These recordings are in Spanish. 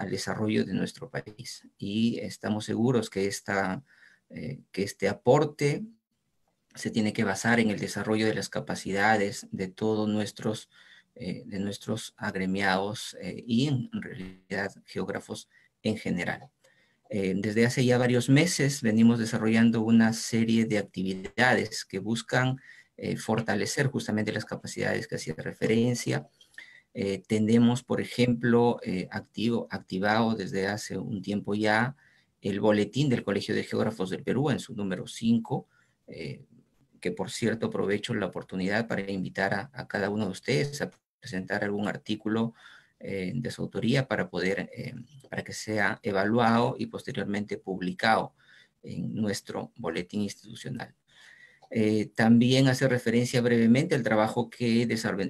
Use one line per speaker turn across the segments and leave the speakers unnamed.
al desarrollo de nuestro país. Y estamos seguros que, esta, eh, que este aporte se tiene que basar en el desarrollo de las capacidades de todos nuestros, eh, de nuestros agremiados eh, y en realidad geógrafos en general. desde hace ya varios meses venimos desarrollando una serie de actividades que buscan fortalecer justamente las capacidades que hacía referencia, eh, tenemos, por ejemplo, eh, activo, activado desde hace un tiempo ya el boletín del Colegio de Geógrafos del Perú en su número 5, eh, que por cierto aprovecho la oportunidad para invitar a, cada uno de ustedes a presentar algún artículo de su autoría para poder, para que sea evaluado y posteriormente publicado en nuestro boletín institucional. Eh, también hace referencia brevemente al trabajo que,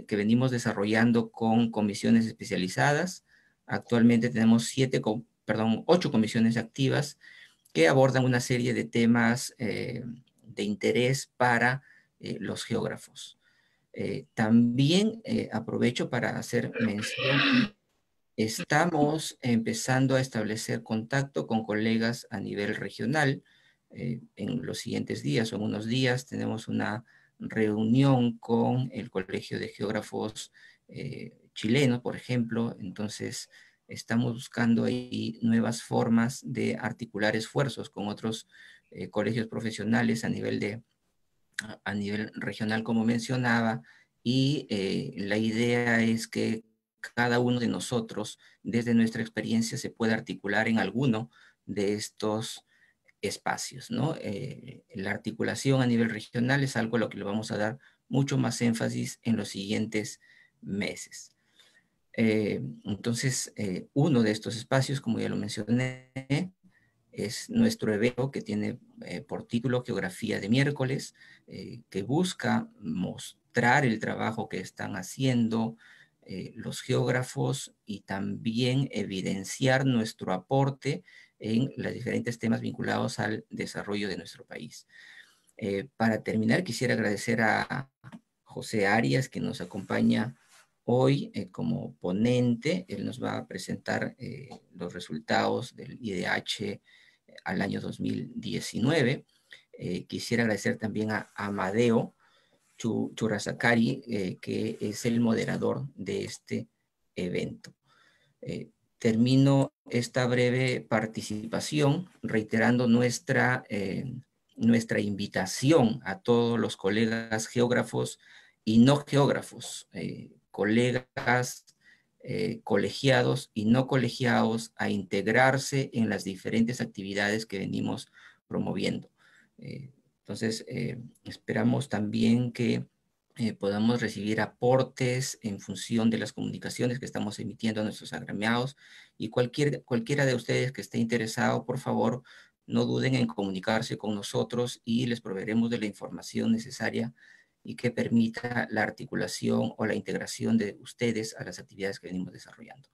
venimos desarrollando con comisiones especializadas. Actualmente tenemos siete, perdón, ocho comisiones activas que abordan una serie de temas eh, de interés para eh, los geógrafos. también aprovecho para hacer mención estamos empezando a establecer contacto con colegas a nivel regional eh, en los siguientes días o en unos días tenemos una reunión con el Colegio de Geógrafos eh, chileno, por ejemplo. Entonces, estamos buscando ahí nuevas formas de articular esfuerzos con otros eh, colegios profesionales a nivel, de, a nivel regional, como mencionaba, y la idea es que cada uno de nosotros, desde nuestra experiencia, se pueda articular en alguno de estos espacios, ¿no? Eh, la articulación a nivel regional es algo a lo que le vamos a dar mucho más énfasis en los siguientes meses. Eh, entonces, eh, uno de estos espacios, como ya lo mencioné, es nuestro evento que tiene por título Geografía de miércoles, que busca mostrar el trabajo que están haciendo los geógrafos y también evidenciar nuestro aporte en los diferentes temas vinculados al desarrollo de nuestro país. Eh, para terminar, quisiera agradecer a José Arias, que nos acompaña hoy eh, como ponente. Él nos va a presentar eh, los resultados del IDH al año 2019. quisiera agradecer también a Amadeo Churrasacari, que es el moderador de este evento. Termino esta breve participación reiterando nuestra, eh, nuestra invitación a todos los colegas geógrafos y no geógrafos, eh, colegas eh, colegiados y no colegiados a integrarse en las diferentes actividades que venimos promoviendo. entonces, esperamos también que eh, podamos recibir aportes en función de las comunicaciones que estamos emitiendo a nuestros agremiados y cualquier, cualquiera de ustedes que esté interesado, por favor, no duden en comunicarse con nosotros y les proveeremos de la información necesaria y que permita la articulación o la integración de ustedes a las actividades que venimos desarrollando.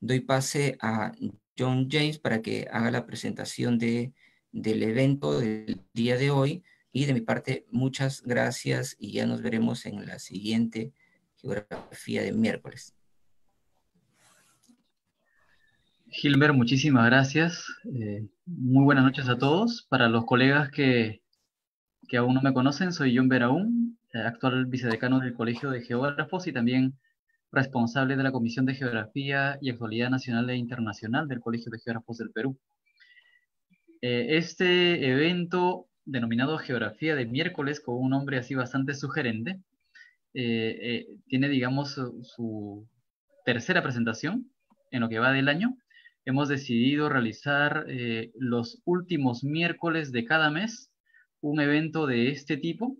Doy pase a John James para que haga la presentación de, del evento del día de hoy, y de mi parte, muchas gracias y ya nos veremos en la siguiente geografía de miércoles.
Gilbert, muchísimas gracias. Eh, muy buenas noches a todos. Para los colegas que, que aún no me conocen, soy John Beraún, eh, actual vicedecano del Colegio de Geógrafos y también responsable de la Comisión de Geografía y Actualidad Nacional e Internacional del Colegio de Geógrafos del Perú. Eh, este evento denominado Geografía de miércoles, con un nombre así bastante sugerente. Eh, eh, tiene, digamos, su, tercera presentación en lo que va del año. Hemos decidido realizar eh, los últimos miércoles de cada mes un evento de este tipo,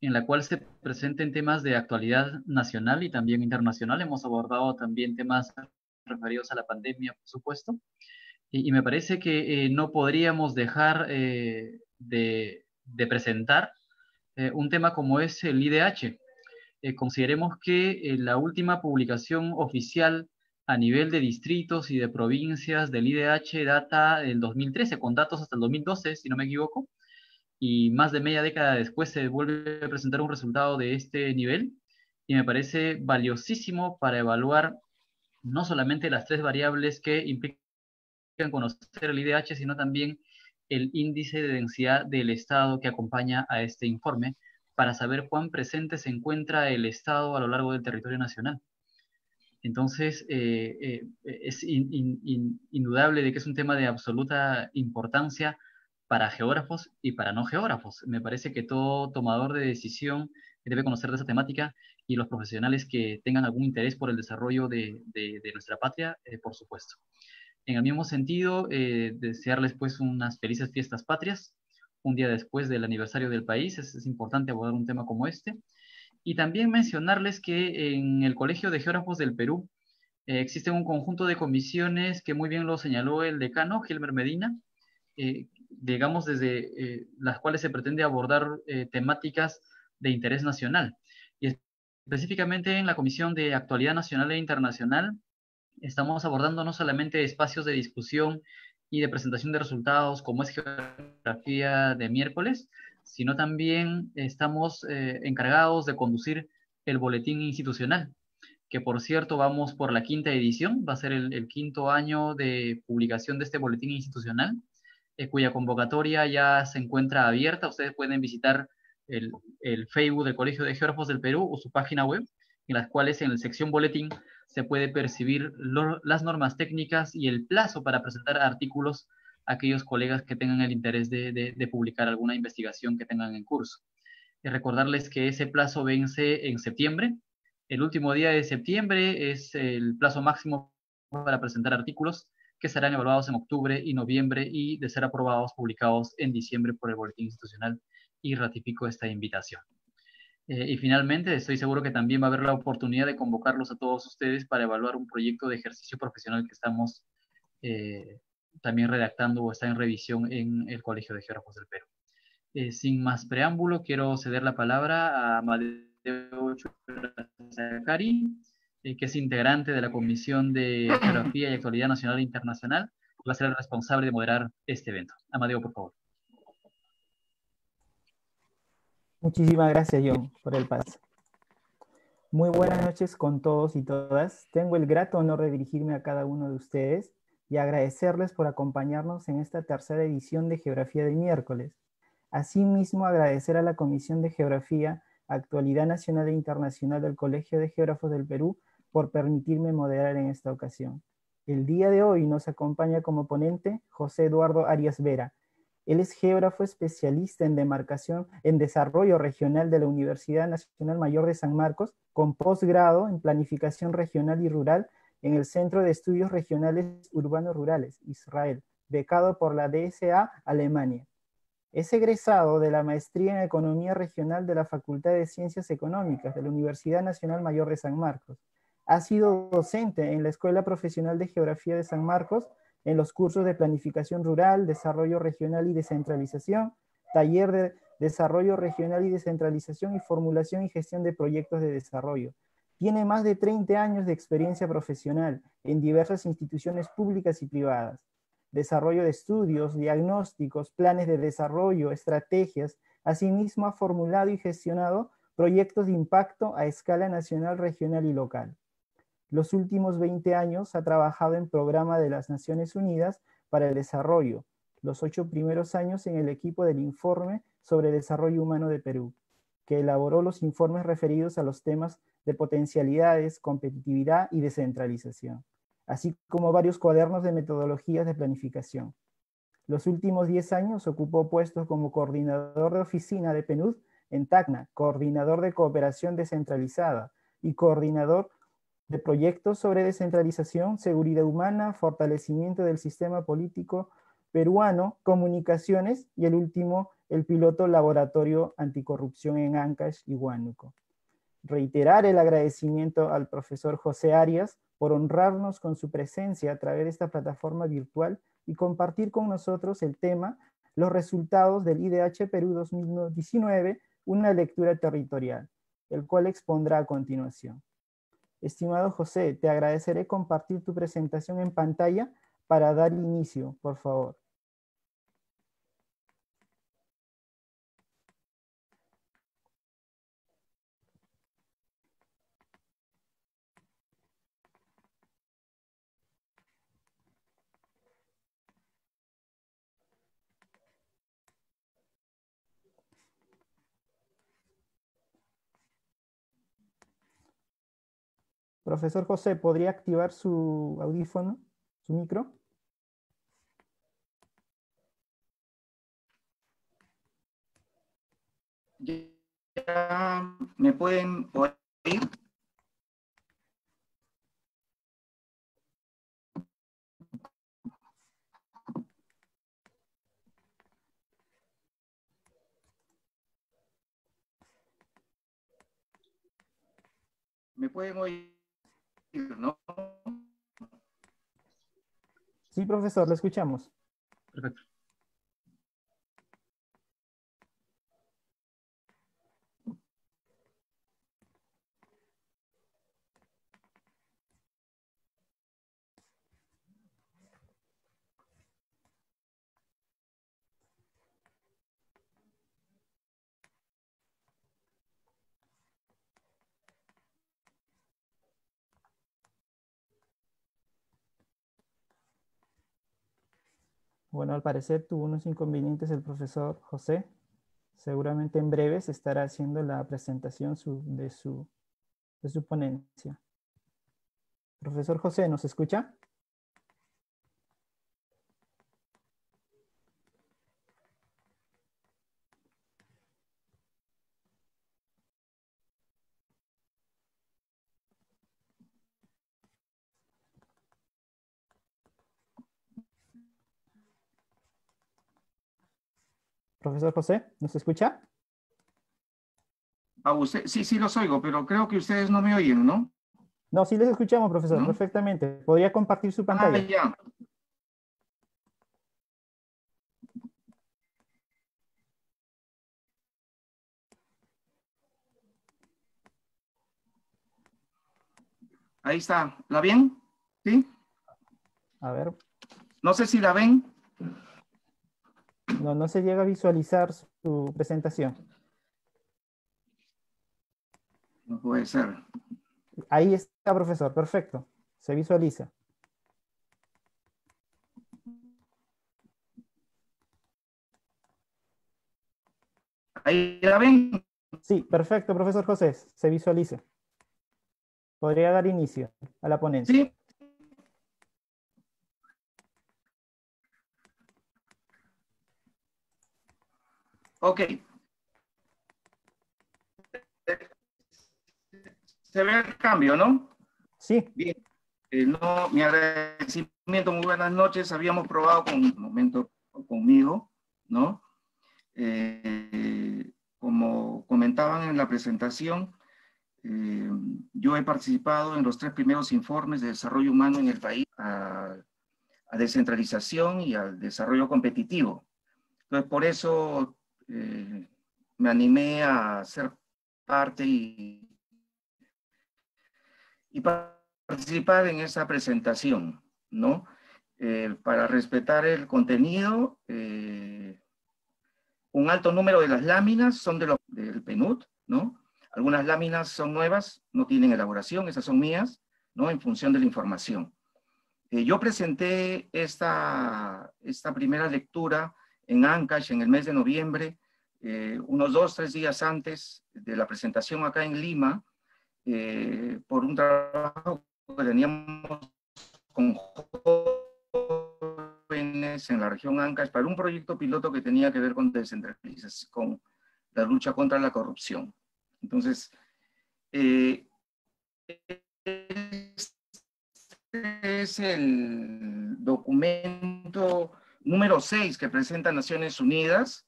en la cual se presenten temas de actualidad nacional y también internacional. Hemos abordado también temas referidos a la pandemia, por supuesto. Y, me parece que no podríamos dejar de, presentar eh, un tema como es el IDH. Eh, consideremos que eh, la última publicación oficial a nivel de distritos y de provincias del IDH data del 2013, con datos hasta el 2012, si no me equivoco, y más de media década después se vuelve a presentar un resultado de este nivel, y me parece valiosísimo para evaluar no solamente las tres variables que implican conocer el IDH, sino también el índice de densidad del estado que acompaña a este informe para saber cuán presente se encuentra el estado a lo largo del territorio nacional. Entonces, eh, eh, es indudable de que es un tema de absoluta importancia para geógrafos y para no geógrafos. Me parece que todo tomador de decisión debe conocer de esa temática y los profesionales que tengan algún interés por el desarrollo de, nuestra patria, eh, por supuesto. En el mismo sentido, desearles pues unas felices fiestas patrias, un día después del aniversario del país, es, importante abordar un tema como este. Y también mencionarles que en el Colegio de Geógrafos del Perú eh, existe un conjunto de comisiones que muy bien lo señaló el decano, Gilmer Medina, eh, digamos desde eh, las cuales se pretende abordar temáticas de interés nacional. Y específicamente en la Comisión de Actualidad Nacional e Internacional estamos abordando no solamente espacios de discusión y de presentación de resultados como es geografía de miércoles, sino también estamos eh, encargados de conducir el boletín institucional, que por cierto vamos por la quinta edición, va a ser el, quinto año de publicación de este boletín institucional, eh, cuya convocatoria ya se encuentra abierta. Ustedes pueden visitar el, Facebook del Colegio de Geógrafos del Perú o su página web, en las cuales en la sección boletín se puede percibir las normas técnicas y el plazo para presentar artículos aquellos colegas que tengan el interés de, publicar alguna investigación que tengan en curso. Y recordarles que ese plazo vence en septiembre. El último día de septiembre es el plazo máximo para presentar artículos que serán evaluados en octubre y noviembre y de ser aprobados, publicados en diciembre por el Boletín Institucional y ratifico esta invitación. Eh, y finalmente, estoy seguro que también va a haber la oportunidad de convocarlos a todos ustedes para evaluar un proyecto de ejercicio profesional que estamos eh, también redactando o está en revisión en el Colegio de Geógrafos del Perú. Eh, sin más preámbulo, quiero ceder la palabra a Amadeo eh, que es integrante de la Comisión de Geografía y Actualidad Nacional e Internacional, va a ser el responsable de moderar este evento. Amadeo, por favor.
Muchísimas gracias, John, por el paso. Muy buenas noches con todos y todas. Tengo el grato honor de dirigirme a cada uno de ustedes y agradecerles por acompañarnos en esta tercera edición de Geografía de miércoles. Asimismo, agradecer a la Comisión de Geografía, Actualidad Nacional e Internacional del Colegio de Geógrafos del Perú por permitirme moderar en esta ocasión. El día de hoy nos acompaña como ponente José Eduardo Arias Vera. Él es geógrafo especialista en demarcación en desarrollo regional de la Universidad Nacional Mayor de San Marcos, con posgrado en planificación regional y rural en el Centro de Estudios Regionales Urbanos Rurales, Israel, becado por la DSA Alemania. Es egresado de la Maestría en Economía Regional de la Facultad de Ciencias Económicas de la Universidad Nacional Mayor de San Marcos. Ha sido docente en la Escuela Profesional de Geografía de San Marcos en los cursos de Planificación Rural, Desarrollo Regional y Descentralización, Taller de Desarrollo Regional y Descentralización y Formulación y Gestión de Proyectos de Desarrollo tiene más de 30 años de experiencia profesional en diversas instituciones públicas y privadas. Desarrollo de estudios, diagnósticos, planes de desarrollo, estrategias. Asimismo, ha formulado y gestionado proyectos de impacto a escala nacional, regional y local. Los últimos 20 años ha trabajado en programa de las Naciones Unidas para el Desarrollo, los ocho primeros años en el equipo del Informe sobre Desarrollo Humano de Perú, que elaboró los informes referidos a los temas de potencialidades, competitividad y descentralización, así como varios cuadernos de metodologías de planificación. Los últimos 10 años ocupó puestos como coordinador de oficina de PNUD en Tacna, coordinador de cooperación descentralizada y coordinador de proyectos sobre descentralización, seguridad humana, fortalecimiento del sistema político peruano, comunicaciones y el último, el piloto laboratorio anticorrupción en Ancash y Huánuco reiterar el agradecimiento al profesor José Arias por honrarnos con su presencia a través de esta plataforma virtual y compartir con nosotros el tema Los resultados del IDH Perú 2019, una lectura territorial, el cual expondrá a continuación. Estimado José, te agradeceré compartir tu presentación en pantalla para dar inicio, por favor. Profesor José, ¿podría activar su audífono, su micro?
Ya me pueden oír. Me pueden oír, ¿no?
Sí, profesor, lo escuchamos.
Perfecto.
Bueno, al parecer tuvo unos inconvenientes el profesor José. Seguramente en breves estará haciendo la presentación de, su, de su ponencia. Profesor José, ¿nos escucha? Profesor José, ¿nos escucha?
A usted, sí, sí los oigo, pero creo que ustedes no me oyen, ¿no?
No, sí les escuchamos, profesor, perfectamente. ¿Podría compartir su pantalla?
Ah, ya. Ahí está. ¿La ven? ¿Sí?
A ver.
No sé si la ven.
No, no se llega a visualizar su presentación.
No puede ser.
Ahí está, profesor. Perfecto. Se visualiza.
Ahí la ven.
Sí, perfecto, profesor José. Se visualiza. Podría dar inicio a la ponencia.
Sí. Ok. Se ve el cambio, ¿no?
Sí.
Bien. Eh, no, mi agradecimiento, muy buenas noches. Habíamos probado con un momento conmigo, ¿no? Eh, como comentaban en la presentación, eh, yo he participado en los tres primeros informes de desarrollo humano en el país, a, a descentralización y al desarrollo competitivo. Entonces, por eso eh, me animé a ser parte y, y participar en esa presentación, ¿no? Eh, para respetar el contenido, eh, un alto número de las láminas son de del PNUD, ¿no? Algunas láminas son nuevas, no tienen elaboración, esas son mías, ¿no? En función de la información. yo presenté esta, esta primera lectura en Ancash en el mes de noviembre, eh, unos dos, tres días antes de la presentación acá en Lima, eh, por un trabajo que teníamos con jóvenes en la región Ancash para un proyecto piloto que tenía que ver con descentralización, con la lucha contra la corrupción. Entonces, eh, este es el documento número 6 que presenta Naciones Unidas.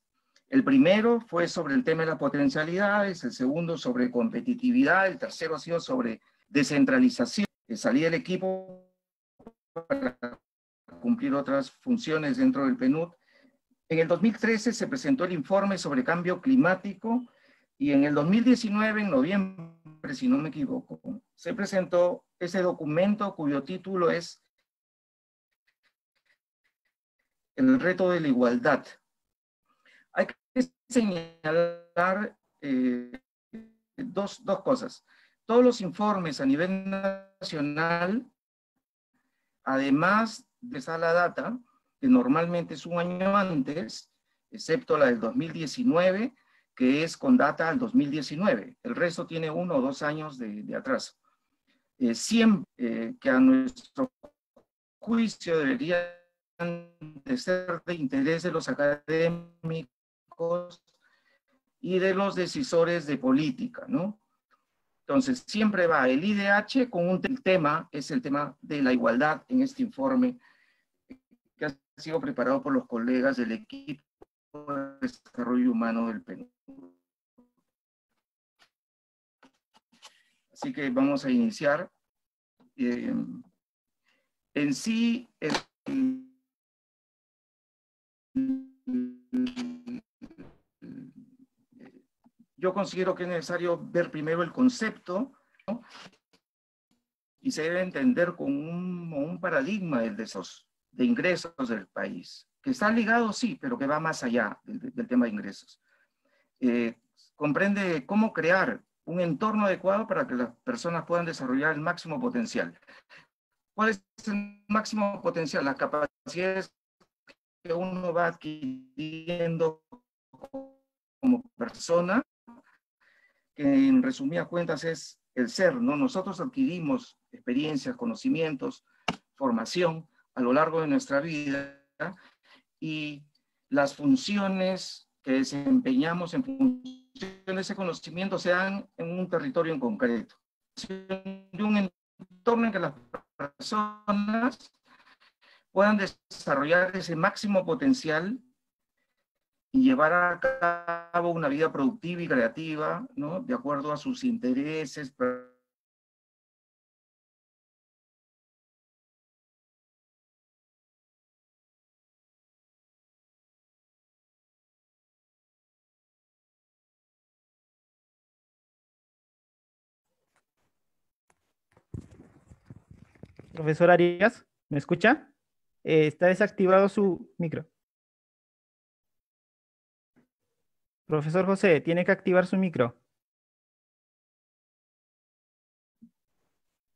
El primero fue sobre el tema de las potencialidades, el segundo sobre competitividad, el tercero ha sido sobre descentralización. Salí del equipo para cumplir otras funciones dentro del PNUD. En el 2013 se presentó el informe sobre cambio climático y en el 2019, en noviembre, si no me equivoco, se presentó ese documento cuyo título es el reto de la igualdad. Hay que señalar eh, dos, dos cosas. Todos los informes a nivel nacional, además de esa la data, que normalmente es un año antes, excepto la del 2019, que es con data al 2019. El resto tiene uno o dos años de, de atraso. eh, siempre eh, que a nuestro juicio deberían de ser de interés de los académicos y de los decisores de política, ¿no? Entonces, siempre va el IDH con un tema, es el tema de la igualdad en este informe que ha sido preparado por los colegas del equipo de desarrollo humano del Perú. Así que vamos a iniciar. Eh, en sí, yo considero que es necesario ver primero el concepto y se debe entender con un, paradigma de, esos, de ingresos del país, que está ligado, sí, pero que va más allá del, tema de ingresos. Eh, comprende cómo crear un entorno adecuado para que las personas puedan desarrollar el máximo potencial. ¿Cuál es el máximo potencial? Las capacidades que uno va adquiriendo como persona, que en resumidas cuentas es el ser, ¿no? Nosotros adquirimos experiencias, conocimientos, formación a lo largo de nuestra vida y las funciones que desempeñamos en función de ese conocimiento se dan en un territorio en concreto, de un entorno en que las personas puedan desarrollar ese máximo potencial y llevar a cabo una vida productiva y creativa, ¿no? De acuerdo a sus intereses,
Profesor Arias, ¿me escucha? Eh, está desactivado su micro. Profesor José, tiene que activar su micro.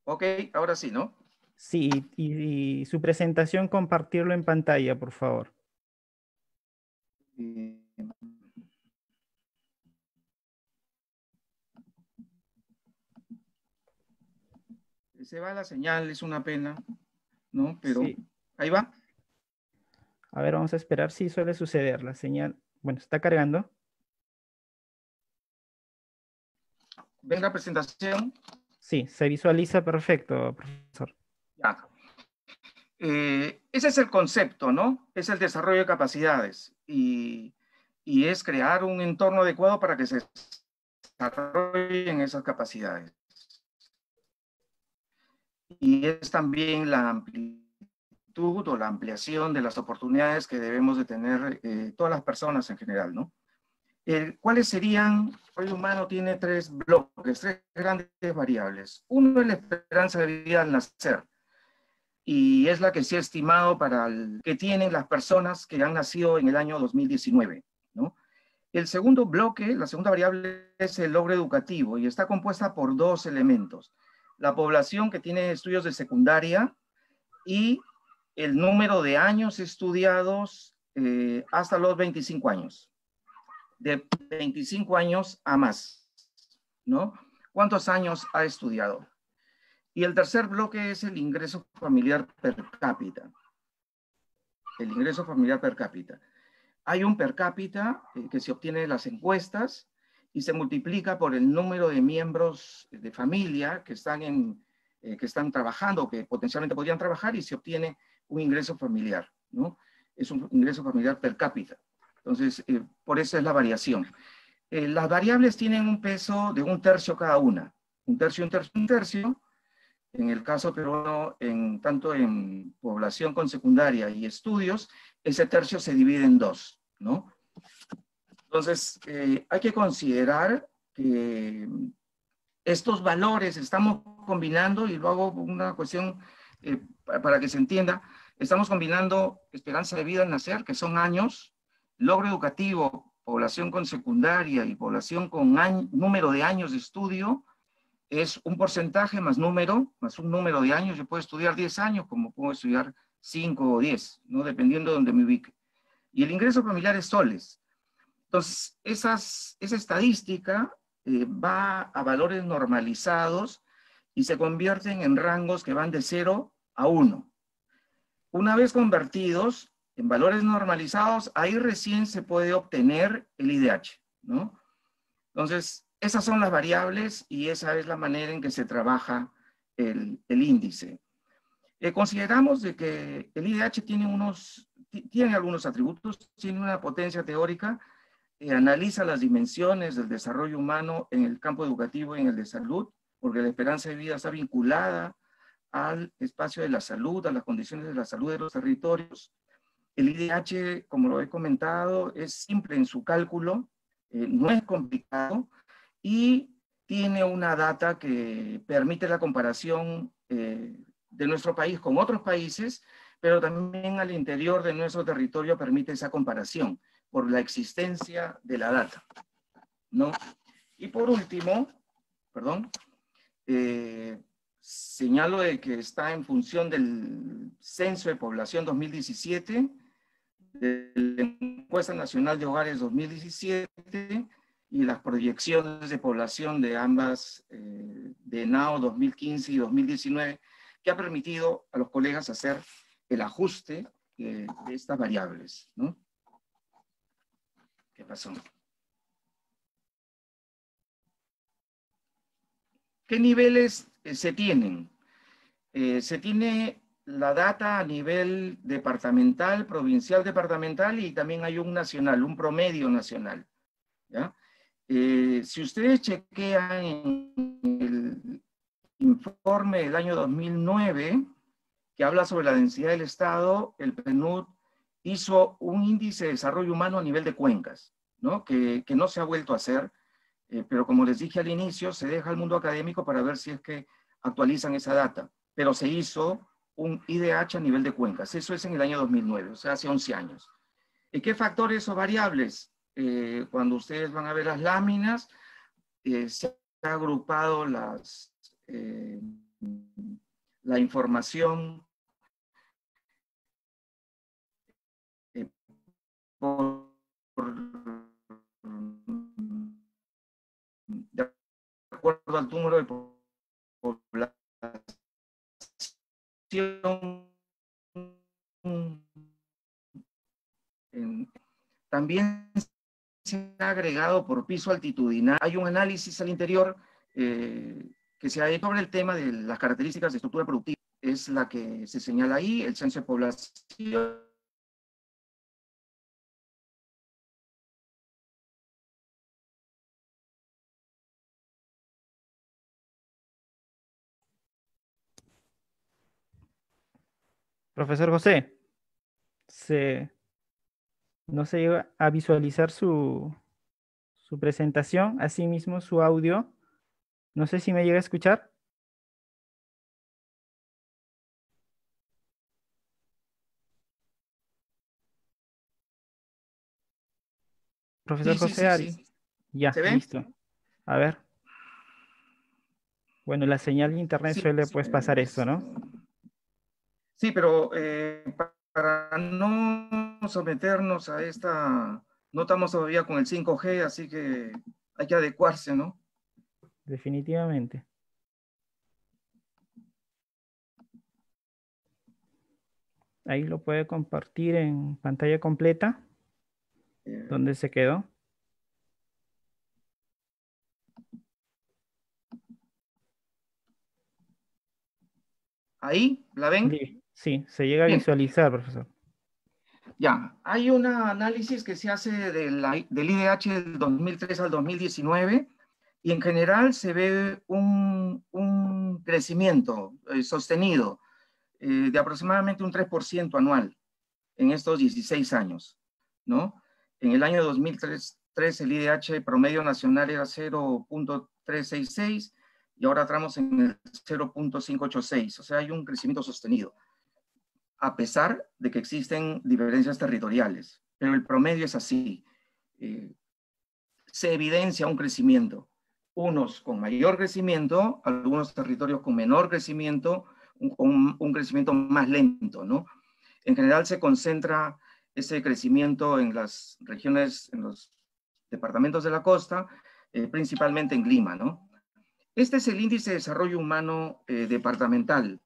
Ok, ahora sí, ¿no?
Sí, y, su presentación compartirlo en pantalla, por favor.
Se va la señal, es una pena, ¿no? Pero ahí va.
A ver, vamos a esperar si suele suceder la señal. Bueno, está cargando.
¿Ven la presentación?
Sí, se visualiza perfecto, profesor.
Ya. Eh, ese es el concepto, ¿no? Es el desarrollo de capacidades y, y es crear un entorno adecuado para que se desarrollen esas capacidades. Y es también la amplitud o la ampliación de las oportunidades que debemos de tener eh, todas las personas en general, ¿no? ¿Cuáles serían? El humano tiene tres bloques, tres grandes variables. Uno es la esperanza de vida al nacer, y es la que se ha estimado para el que tienen las personas que han nacido en el año 2019. ¿no? El segundo bloque, la segunda variable es el logro educativo y está compuesta por dos elementos. La población que tiene estudios de secundaria y el número de años estudiados eh, hasta los 25 años de 25 años a más, ¿no? ¿Cuántos años ha estudiado? Y el tercer bloque es el ingreso familiar per cápita. El ingreso familiar per cápita. Hay un per cápita eh, que se obtiene de las encuestas y se multiplica por el número de miembros de familia que están, en, eh, que están trabajando, que potencialmente podrían trabajar y se obtiene un ingreso familiar, ¿no? Es un ingreso familiar per cápita. Entonces, eh, por eso es la variación. Eh, las variables tienen un peso de un tercio cada una. Un tercio, un tercio, un tercio. En el caso peruano, en, tanto en población con secundaria y estudios, ese tercio se divide en dos, ¿no? Entonces, eh, hay que considerar que estos valores estamos combinando, y lo hago una cuestión para que se entienda, estamos combinando esperanza de vida al nacer, que son años, logro educativo, población con secundaria y población con número de años de estudio, es un porcentaje más número, más un número de años. Yo puedo estudiar 10 años como puedo estudiar 5 o 10, ¿no? dependiendo de donde me ubique. Y el ingreso familiar es soles. Entonces, esas, esa estadística eh, va a valores normalizados y se convierten en rangos que van de 0 a 1. Una vez convertidos en valores normalizados, ahí recién se puede obtener el IDH, ¿no? Entonces, esas son las variables y esa es la manera en que se trabaja el, índice. Eh, consideramos de que el IDH tiene, unos, tiene algunos atributos, tiene una potencia teórica, eh, analiza las dimensiones del desarrollo humano en el campo educativo y en el de salud, porque la esperanza de vida está vinculada al espacio de la salud, a las condiciones de la salud de los territorios. El IDH, como lo he comentado, es simple en su cálculo, eh, no es complicado y tiene una data que permite la comparación eh, de nuestro país con otros países, pero también al interior de nuestro territorio permite esa comparación por la existencia de la data. ¿no? Y por último, perdón, eh, señalo de que está en función del Censo de Población 2017, de la Encuesta Nacional de Hogares 2017 y las proyecciones de población de ambas, eh, de NAO 2015 y 2019, que ha permitido a los colegas hacer el ajuste eh, de estas variables. ¿Qué pasó? ¿Qué niveles se tienen? se tiene la data a nivel departamental, provincial, departamental y también hay un nacional, un promedio nacional. Eh, si ustedes chequean el informe del año 2009, que habla sobre la densidad del Estado, el PNUD hizo un índice de desarrollo humano a nivel de cuencas, ¿no? Que, no se ha vuelto a hacer, eh, pero como les dije al inicio, se deja al mundo académico para ver si es que actualizan esa data. Pero se hizo un IDH a nivel de cuencas. Eso es en el año 2009, o sea, hace 11 años. ¿Y qué factores o variables? Eh, cuando ustedes van a ver las láminas, eh, se ha agrupado las, eh, la información por, de acuerdo al número de población también se ha agregado por piso altitudinal. Hay un análisis al interior eh, que se ha hecho sobre el tema de las características de estructura productiva. Es la que se señala ahí, el censo de población
Profesor José, no se llega a visualizar su, su presentación, asimismo su audio. No sé si me llega a escuchar. Profesor José Ari. Ya, listo. A ver. Bueno, la señal de internet suele pues pasar esto, ¿no?
Sí, pero eh, para no someternos a esta, no estamos todavía con el 5G, así que hay que adecuarse, ¿no?
Definitivamente. Ahí lo puede compartir en pantalla completa. ¿Dónde se quedó?
¿Ahí? ¿La ven?
Sí, se llega a visualizar, profesor.
Ya, hay un análisis que se hace del, IDH del 2003 al 2019 y en general se ve un, crecimiento eh, sostenido eh, de aproximadamente un 3% anual en estos 16 años, ¿no? En el año 2003 el IDH promedio nacional era 0.366 y ahora estamos en el 0.586, o sea, hay un crecimiento sostenido a pesar de que existen diferencias territoriales. Pero el promedio es así. Eh, se evidencia un crecimiento. Unos con mayor crecimiento, algunos territorios con menor crecimiento, un, un crecimiento más lento, ¿no? En general se concentra ese crecimiento en las regiones, en los departamentos de la costa, eh, principalmente en Lima, ¿no? Este es el índice de desarrollo humano eh, departamental.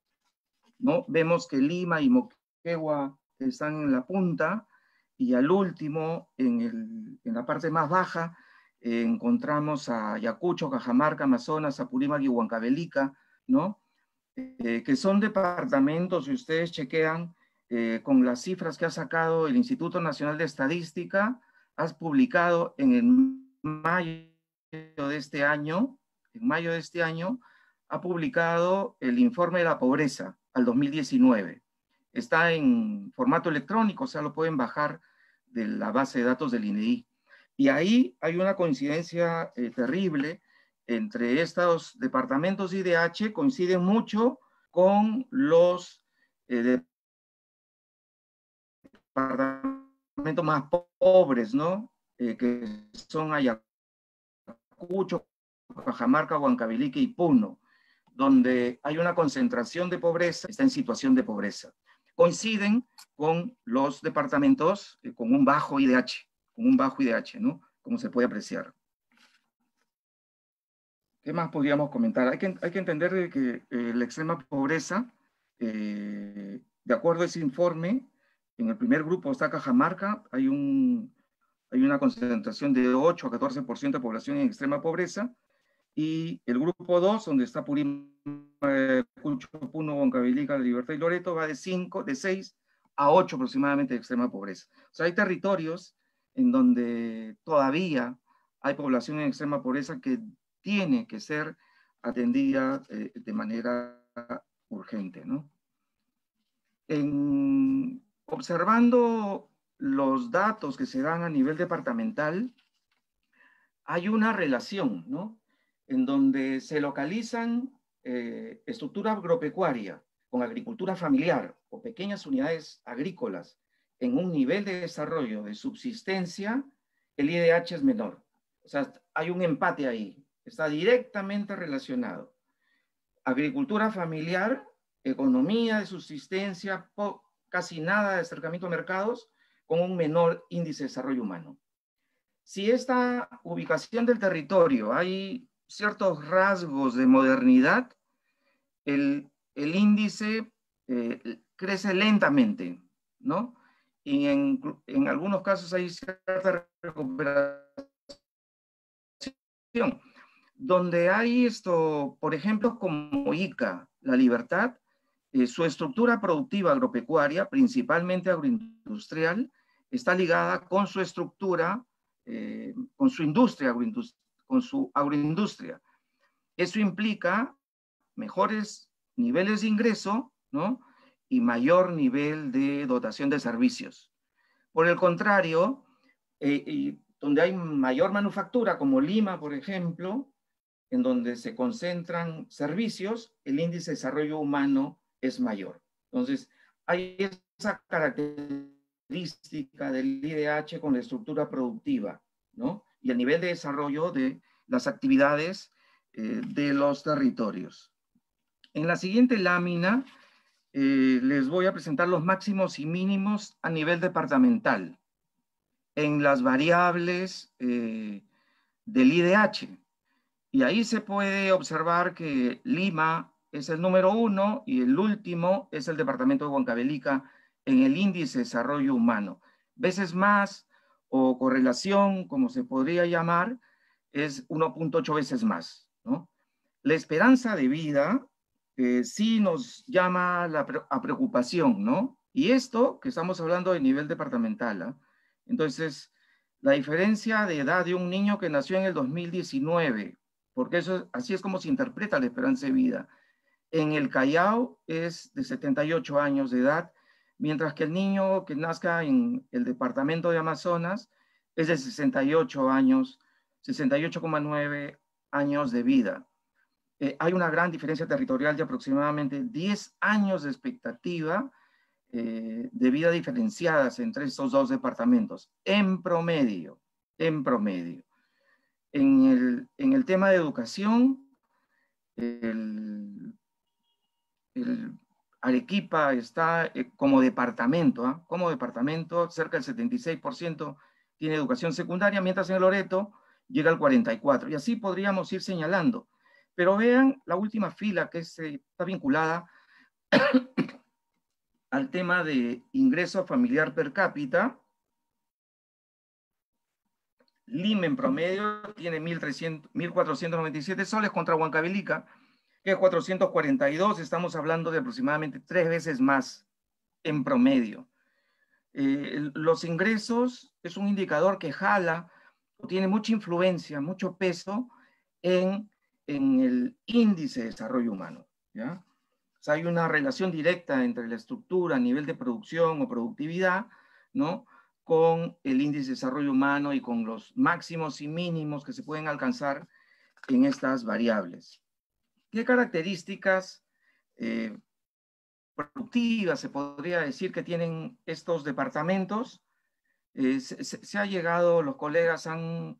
¿No? Vemos que Lima y Moquegua están en la punta y al último, en, la parte más baja, eh, encontramos a Ayacucho, Cajamarca, Amazonas, Apurímac y Huancavelica, ¿no? Eh, que son departamentos, si ustedes chequean con las cifras que ha sacado el Instituto Nacional de Estadística, has publicado en el mayo de este año, en mayo de este año, ha publicado el informe de la pobreza al 2019. Está en formato electrónico, o sea, lo pueden bajar de la base de datos del INEI. Y ahí hay una coincidencia eh, terrible entre estos departamentos IDH, coinciden mucho con los eh, departamentos más pobres, ¿no? Eh, que son Ayacucho, Cajamarca, Huancavelica y Puno, donde hay una concentración de pobreza, está en situación de pobreza. Coinciden con los departamentos eh, con un bajo IDH, con un bajo IDH, ¿no? Como se puede apreciar. ¿Qué más podríamos comentar? Hay que, hay que entender que eh, la extrema pobreza, eh, de acuerdo a ese informe, en el primer grupo está Cajamarca, hay, un, hay una concentración de 8 a 14% de población en extrema pobreza, y el grupo 2, donde está Purim, Cucho, Puno, Huancavelica, Libertad y Loreto, va de 5, de 6 a 8 aproximadamente de extrema pobreza. O sea, hay territorios en donde todavía hay población en extrema pobreza que tiene que ser atendida eh, de manera urgente, ¿no? En, observando los datos que se dan a nivel departamental, hay una relación, ¿no? En donde se localizan eh, estructura agropecuaria con agricultura familiar o pequeñas unidades agrícolas en un nivel de desarrollo de subsistencia, el IDH es menor. O sea, hay un empate ahí, está directamente relacionado. Agricultura familiar, economía de subsistencia, casi nada de acercamiento a mercados, con un menor índice de desarrollo humano. Si esta ubicación del territorio hay ciertos rasgos de modernidad, el, índice eh, crece lentamente, ¿no? Y en, algunos casos hay cierta recuperación. Donde hay esto, por ejemplo, como ICA, la libertad, eh, su estructura productiva agropecuaria, principalmente agroindustrial, está ligada con su estructura, eh, con su industria agroindustrial con su agroindustria. Eso implica mejores niveles de ingreso, ¿no? Y mayor nivel de dotación de servicios. Por el contrario, eh, donde hay mayor manufactura, como Lima, por ejemplo, en donde se concentran servicios, el índice de desarrollo humano es mayor. Entonces, hay esa característica del IDH con la estructura productiva, ¿no? Y el nivel de desarrollo de las actividades eh, de los territorios. En la siguiente lámina eh, les voy a presentar los máximos y mínimos a nivel departamental en las variables eh, del IDH. Y ahí se puede observar que Lima es el número uno y el último es el departamento de Huancavelica en el índice de desarrollo humano. Veces más o correlación, como se podría llamar, es 1.8 veces más. ¿no? La esperanza de vida eh, sí nos llama a preocupación, ¿no? Y esto que estamos hablando de nivel departamental, ¿ah? entonces, la diferencia de edad de un niño que nació en el 2019, porque eso así es como se interpreta la esperanza de vida. En el Callao es de 78 años de edad mientras que el niño que nazca en el departamento de Amazonas es de 68 años, 68,9 años de vida. Eh, hay una gran diferencia territorial de aproximadamente 10 años de expectativa eh, de vida diferenciadas entre estos dos departamentos, en promedio, en promedio. En el, en el tema de educación, el, el Arequipa está eh, como departamento, ¿ah? como departamento, cerca del 76% tiene educación secundaria, mientras en Loreto llega al 44%. Y así podríamos ir señalando. Pero vean la última fila que está vinculada al tema de ingreso familiar per cápita. Lima en promedio tiene 1.497 soles contra Huancavelica, que es 442. Estamos hablando de aproximadamente tres veces más en promedio. Eh, los ingresos es un indicador que jala tiene mucha influencia, mucho peso en, en el índice de desarrollo humano. hay una relación directa entre la estructura nivel de producción o productividad, ¿no? Con el índice de desarrollo humano y con los máximos y mínimos que se pueden alcanzar en estas variables. ¿Qué características eh, productivas se podría decir que tienen estos departamentos? Eh, se, ha llegado, los colegas han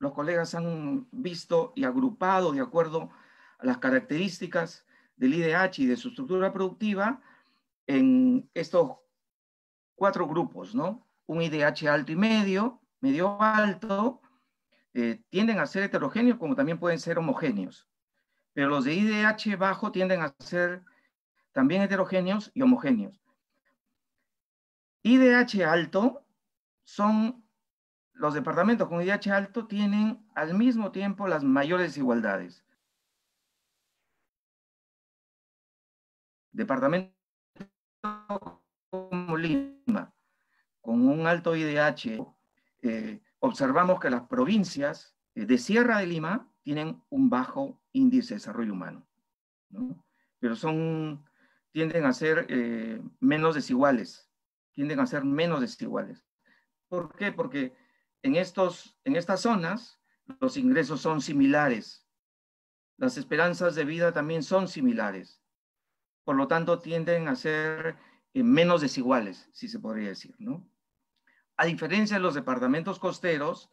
los colegas han visto y agrupado de acuerdo a las características del IDH y de su estructura productiva en estos cuatro grupos, ¿no? Un IDH alto y medio, medio alto, eh, tienden a ser heterogéneos como también pueden ser homogéneos. Pero los de IDH bajo tienden a ser también heterogéneos y homogéneos. IDH alto son los departamentos con IDH alto tienen al mismo tiempo las mayores desigualdades. Departamento como Lima, con un alto IDH, eh, observamos que las provincias eh, de Sierra de Lima tienen un bajo índice de desarrollo humano, pero son, tienden a ser eh, menos desiguales, tienden a ser menos desiguales. ¿Por qué? Porque en, estos, en estas zonas los ingresos son similares. Las esperanzas de vida también son similares. Por lo tanto, tienden a ser eh, menos desiguales, si se podría decir, ¿no? A diferencia de los departamentos costeros,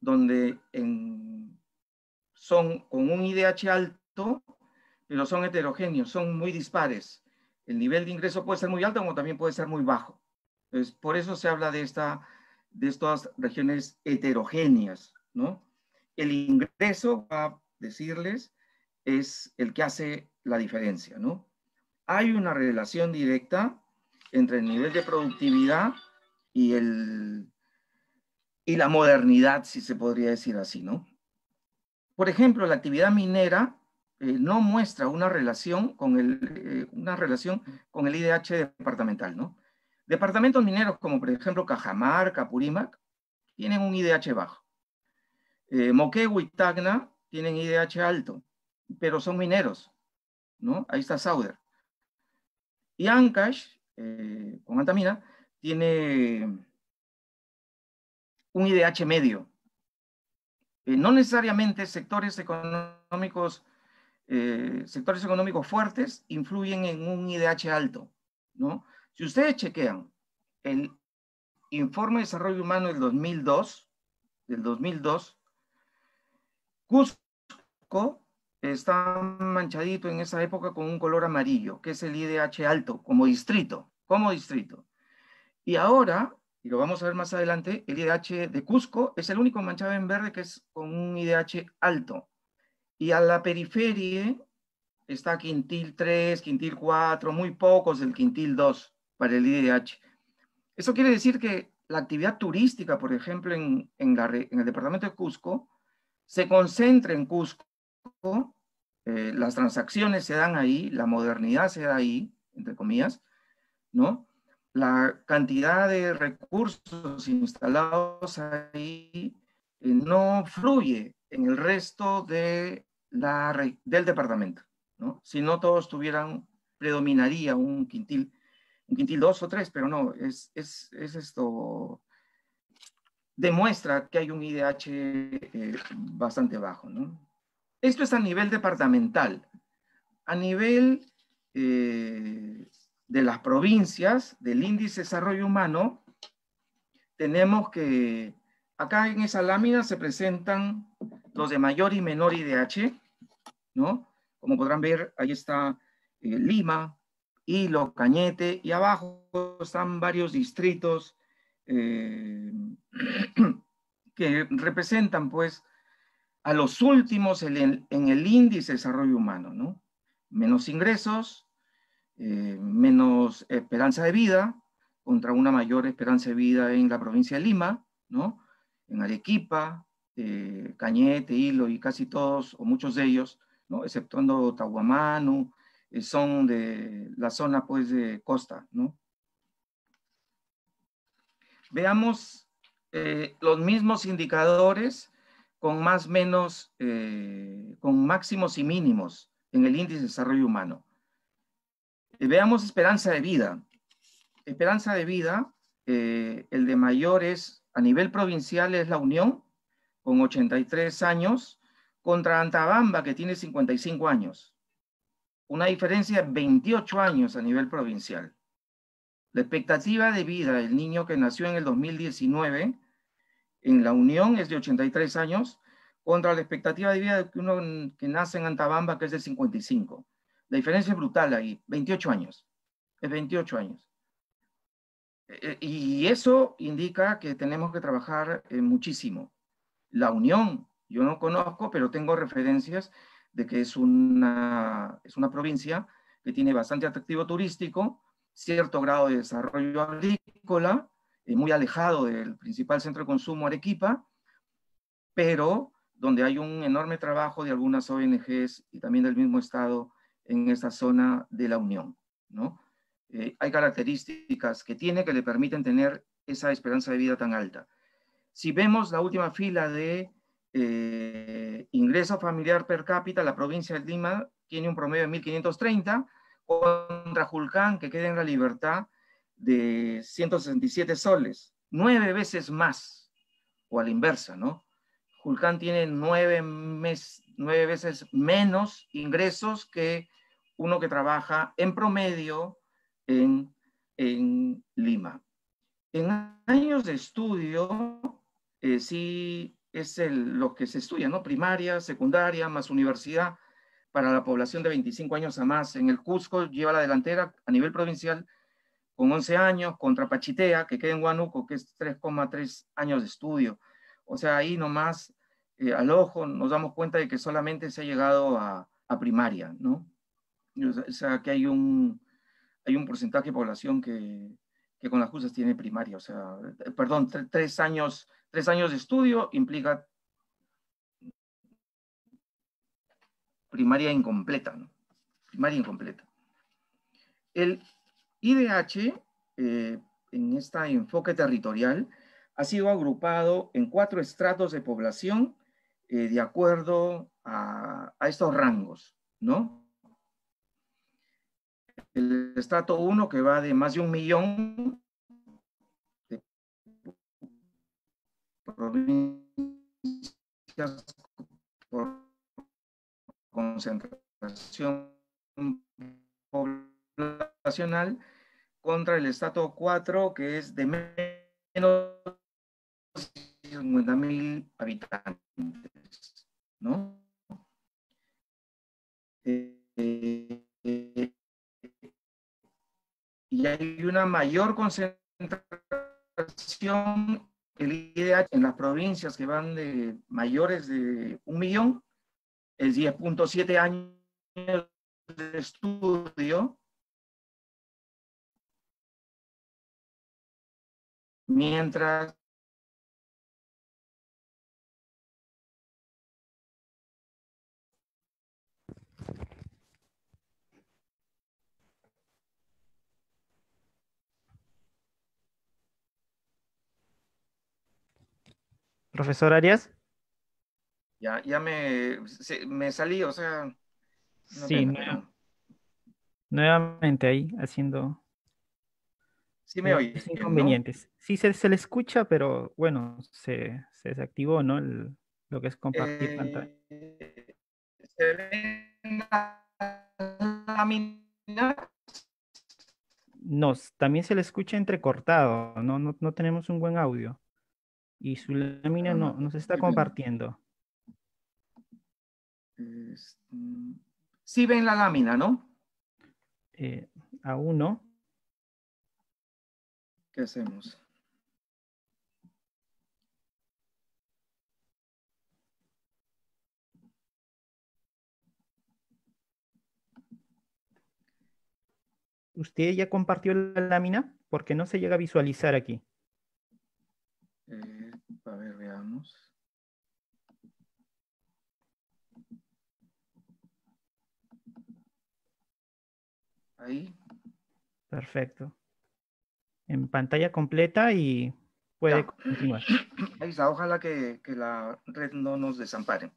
donde son con un IDH alto, pero son heterogéneos, son muy dispares. El nivel de ingreso puede ser muy alto como también puede ser muy bajo. Entonces, por eso se habla de esta de estas regiones heterogéneas, ¿no? El ingreso, a decirles, es el que hace la diferencia, ¿no? Hay una relación directa entre el nivel de productividad y, el, y la modernidad, si se podría decir así, ¿no? Por ejemplo, la actividad minera eh, no muestra una relación, con el, eh, una relación con el IDH departamental, ¿no? Departamentos mineros como por ejemplo Cajamarca, Apurímac, tienen un IDH bajo. Eh, Moquegua y Tacna tienen IDH alto, pero son mineros, ¿no? Ahí está Sauder. Y Ancash, eh, con Antamina, tiene un IDH medio. Eh, no necesariamente sectores económicos, sectores económicos fuertes influyen en un IDH alto, ¿no? Si ustedes chequean el informe de desarrollo humano del 2002, del 2002, Cusco está manchadito en esa época con un color amarillo, que es el IDH alto, como distrito, como distrito. Y ahora, y lo vamos a ver más adelante, el IDH de Cusco es el único manchado en verde que es con un IDH alto. Y a la periferia está Quintil 3, Quintil 4, muy pocos del Quintil 2 para el IDH. Eso quiere decir que la actividad turística, por ejemplo, en, el departamento de Cusco, se concentra en Cusco, eh, las transacciones se dan ahí, la modernidad se da ahí, entre comillas, ¿no? La cantidad de recursos instalados ahí eh, no fluye en el resto de la, del departamento, ¿no? Si no todos tuvieran, predominaría un quintil un quintil dos o tres, pero no, es, es, es esto, demuestra que hay un IDH eh, bastante bajo. ¿no? Esto es a nivel departamental. A nivel eh, de las provincias, del índice de desarrollo humano, tenemos que acá en esa lámina se presentan los de mayor y menor IDH, ¿no? Como podrán ver, ahí está eh, Lima, Hilo, Cañete, y abajo están varios distritos eh, que representan pues a los últimos en el, índice de desarrollo humano, ¿no? Menos ingresos, eh, menos esperanza de vida, contra una mayor esperanza de vida en la provincia de Lima, ¿no? En Arequipa, eh, Cañete, Hilo y casi todos, o muchos de ellos, ¿no? Exceptuando Tahuamanu, eh, son de la zona pues de costa, ¿no? Veamos los mismos indicadores con más menos, con máximos y mínimos en el índice de desarrollo humano. Veamos esperanza de vida. Esperanza de vida, el de mayores a nivel provincial es la Unión, con 83 años, contra Antabamba, que tiene 55 años una diferencia de 28 años a nivel provincial. La expectativa de vida del niño que nació en el 2019 en la Unión es de 83 años, contra la expectativa de vida de uno que nace en Antabamba, que es de 55. La diferencia es brutal ahí, 28 años. Es 28 años. Eh, eh, y eso indica que tenemos que trabajar eh, muchísimo. La Unión, yo no conozco, pero tengo referencias de que es una, es una provincia que tiene bastante atractivo turístico, cierto grado de desarrollo agrícola, muy alejado del principal centro de consumo Arequipa, pero donde hay un enorme trabajo de algunas ONGs y también del mismo Estado en esta zona de la Unión. ¿no? Eh, hay características que tiene que le permiten tener esa esperanza de vida tan alta. Si vemos la última fila de eh, ingreso familiar per cápita, la provincia de Lima tiene un promedio de 1.530 contra Julcán, que queda en la libertad, de 167 soles, nueve veces más, o a la inversa, ¿no? Julcán tiene nueve, nueve veces menos ingresos que uno que trabaja en promedio en, en Lima. En años de estudio, eh, sí es lo que se estudia, ¿no? Primaria, secundaria, más universidad, para la población de 25 años a más. En el Cusco lleva la delantera a nivel provincial con 11 años, contra Pachitea, que queda en Huánuco, que es 3,3 años de estudio. O sea, ahí nomás eh, al ojo nos damos cuenta de que solamente se ha llegado a, primaria, ¿no? O sea, que hay un, hay un porcentaje de población que, que con las justas tiene primaria, o sea, eh, perdón, tres años Tres años de estudio implica primaria incompleta, ¿no? Primaria incompleta. El IDH, eh, en este enfoque territorial, ha sido agrupado en cuatro estratos de población eh, de acuerdo a, estos rangos, ¿no? El estrato 1, que va de más de un millón provincias por concentración poblacional contra el Estado 4, que es de menos de 50 mil habitantes, ¿no? Eh, y hay una mayor concentración en las provincias que van de mayores de un millón es 10.7 años de estudio, mientras
Profesor Arias.
Ya, ya me, me salí, o sea.
sí, nuevamente ahí haciendo
sí me oye.
inconvenientes. Sí, se, se, le escucha, pero bueno, se, se desactivó, ¿no? lo que es compartir
eh,
pantalla.
¿Se ve la
No, también se le escucha entrecortado, no, no, no tenemos un buen audio y su lámina no, no se está compartiendo.
Este, sí ven la lámina, ¿no?
Eh, aún no.
¿Qué hacemos?
¿Usted ya compartió la lámina? Porque no se llega a visualizar aquí.
Eh, a ver, veamos. Ahí.
Perfecto. En pantalla completa y puede
Ya.
continuar.
Ahí está, ojalá que, que la red no nos desampare.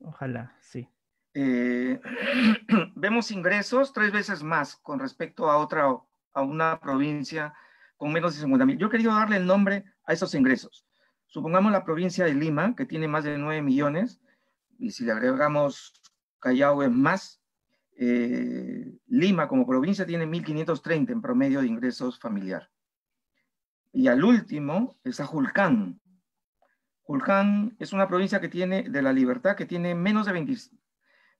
Ojalá, sí.
Eh, vemos ingresos tres veces más con respecto a otra, a una provincia con menos de 50 mil. Yo he querido darle el nombre a esos ingresos. Supongamos la provincia de Lima, que tiene más de 9 millones, y si le agregamos Callao es más, eh, Lima como provincia tiene 1.530 en promedio de ingresos familiar. Y al último está Julcán. Julcán es una provincia que tiene, de la libertad, que tiene menos de 20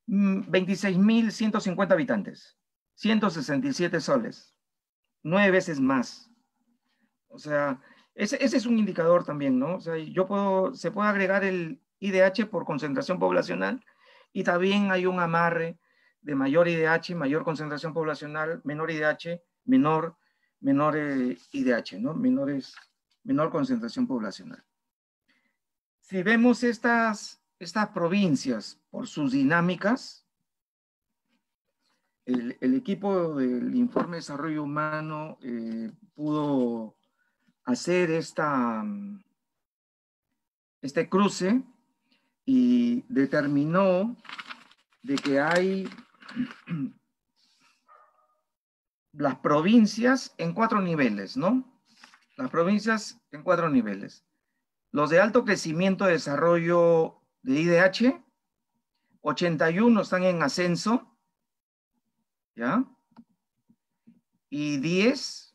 mm, 26.150 habitantes, 167 soles, nueve veces más. O sea, ese, ese es un indicador también, ¿no? O sea, yo puedo, se puede agregar el IDH por concentración poblacional y también hay un amarre de mayor IDH, mayor concentración poblacional, menor IDH, menor, menor eh, IDH, ¿no? Menores, menor concentración poblacional. Si vemos estas, estas provincias por sus dinámicas, el, el equipo del Informe de Desarrollo Humano eh, pudo hacer esta, este cruce y determinó de que hay las provincias en cuatro niveles, ¿no? Las provincias en cuatro niveles. Los de alto crecimiento de desarrollo de IDH, 81 están en ascenso, ¿ya? Y 10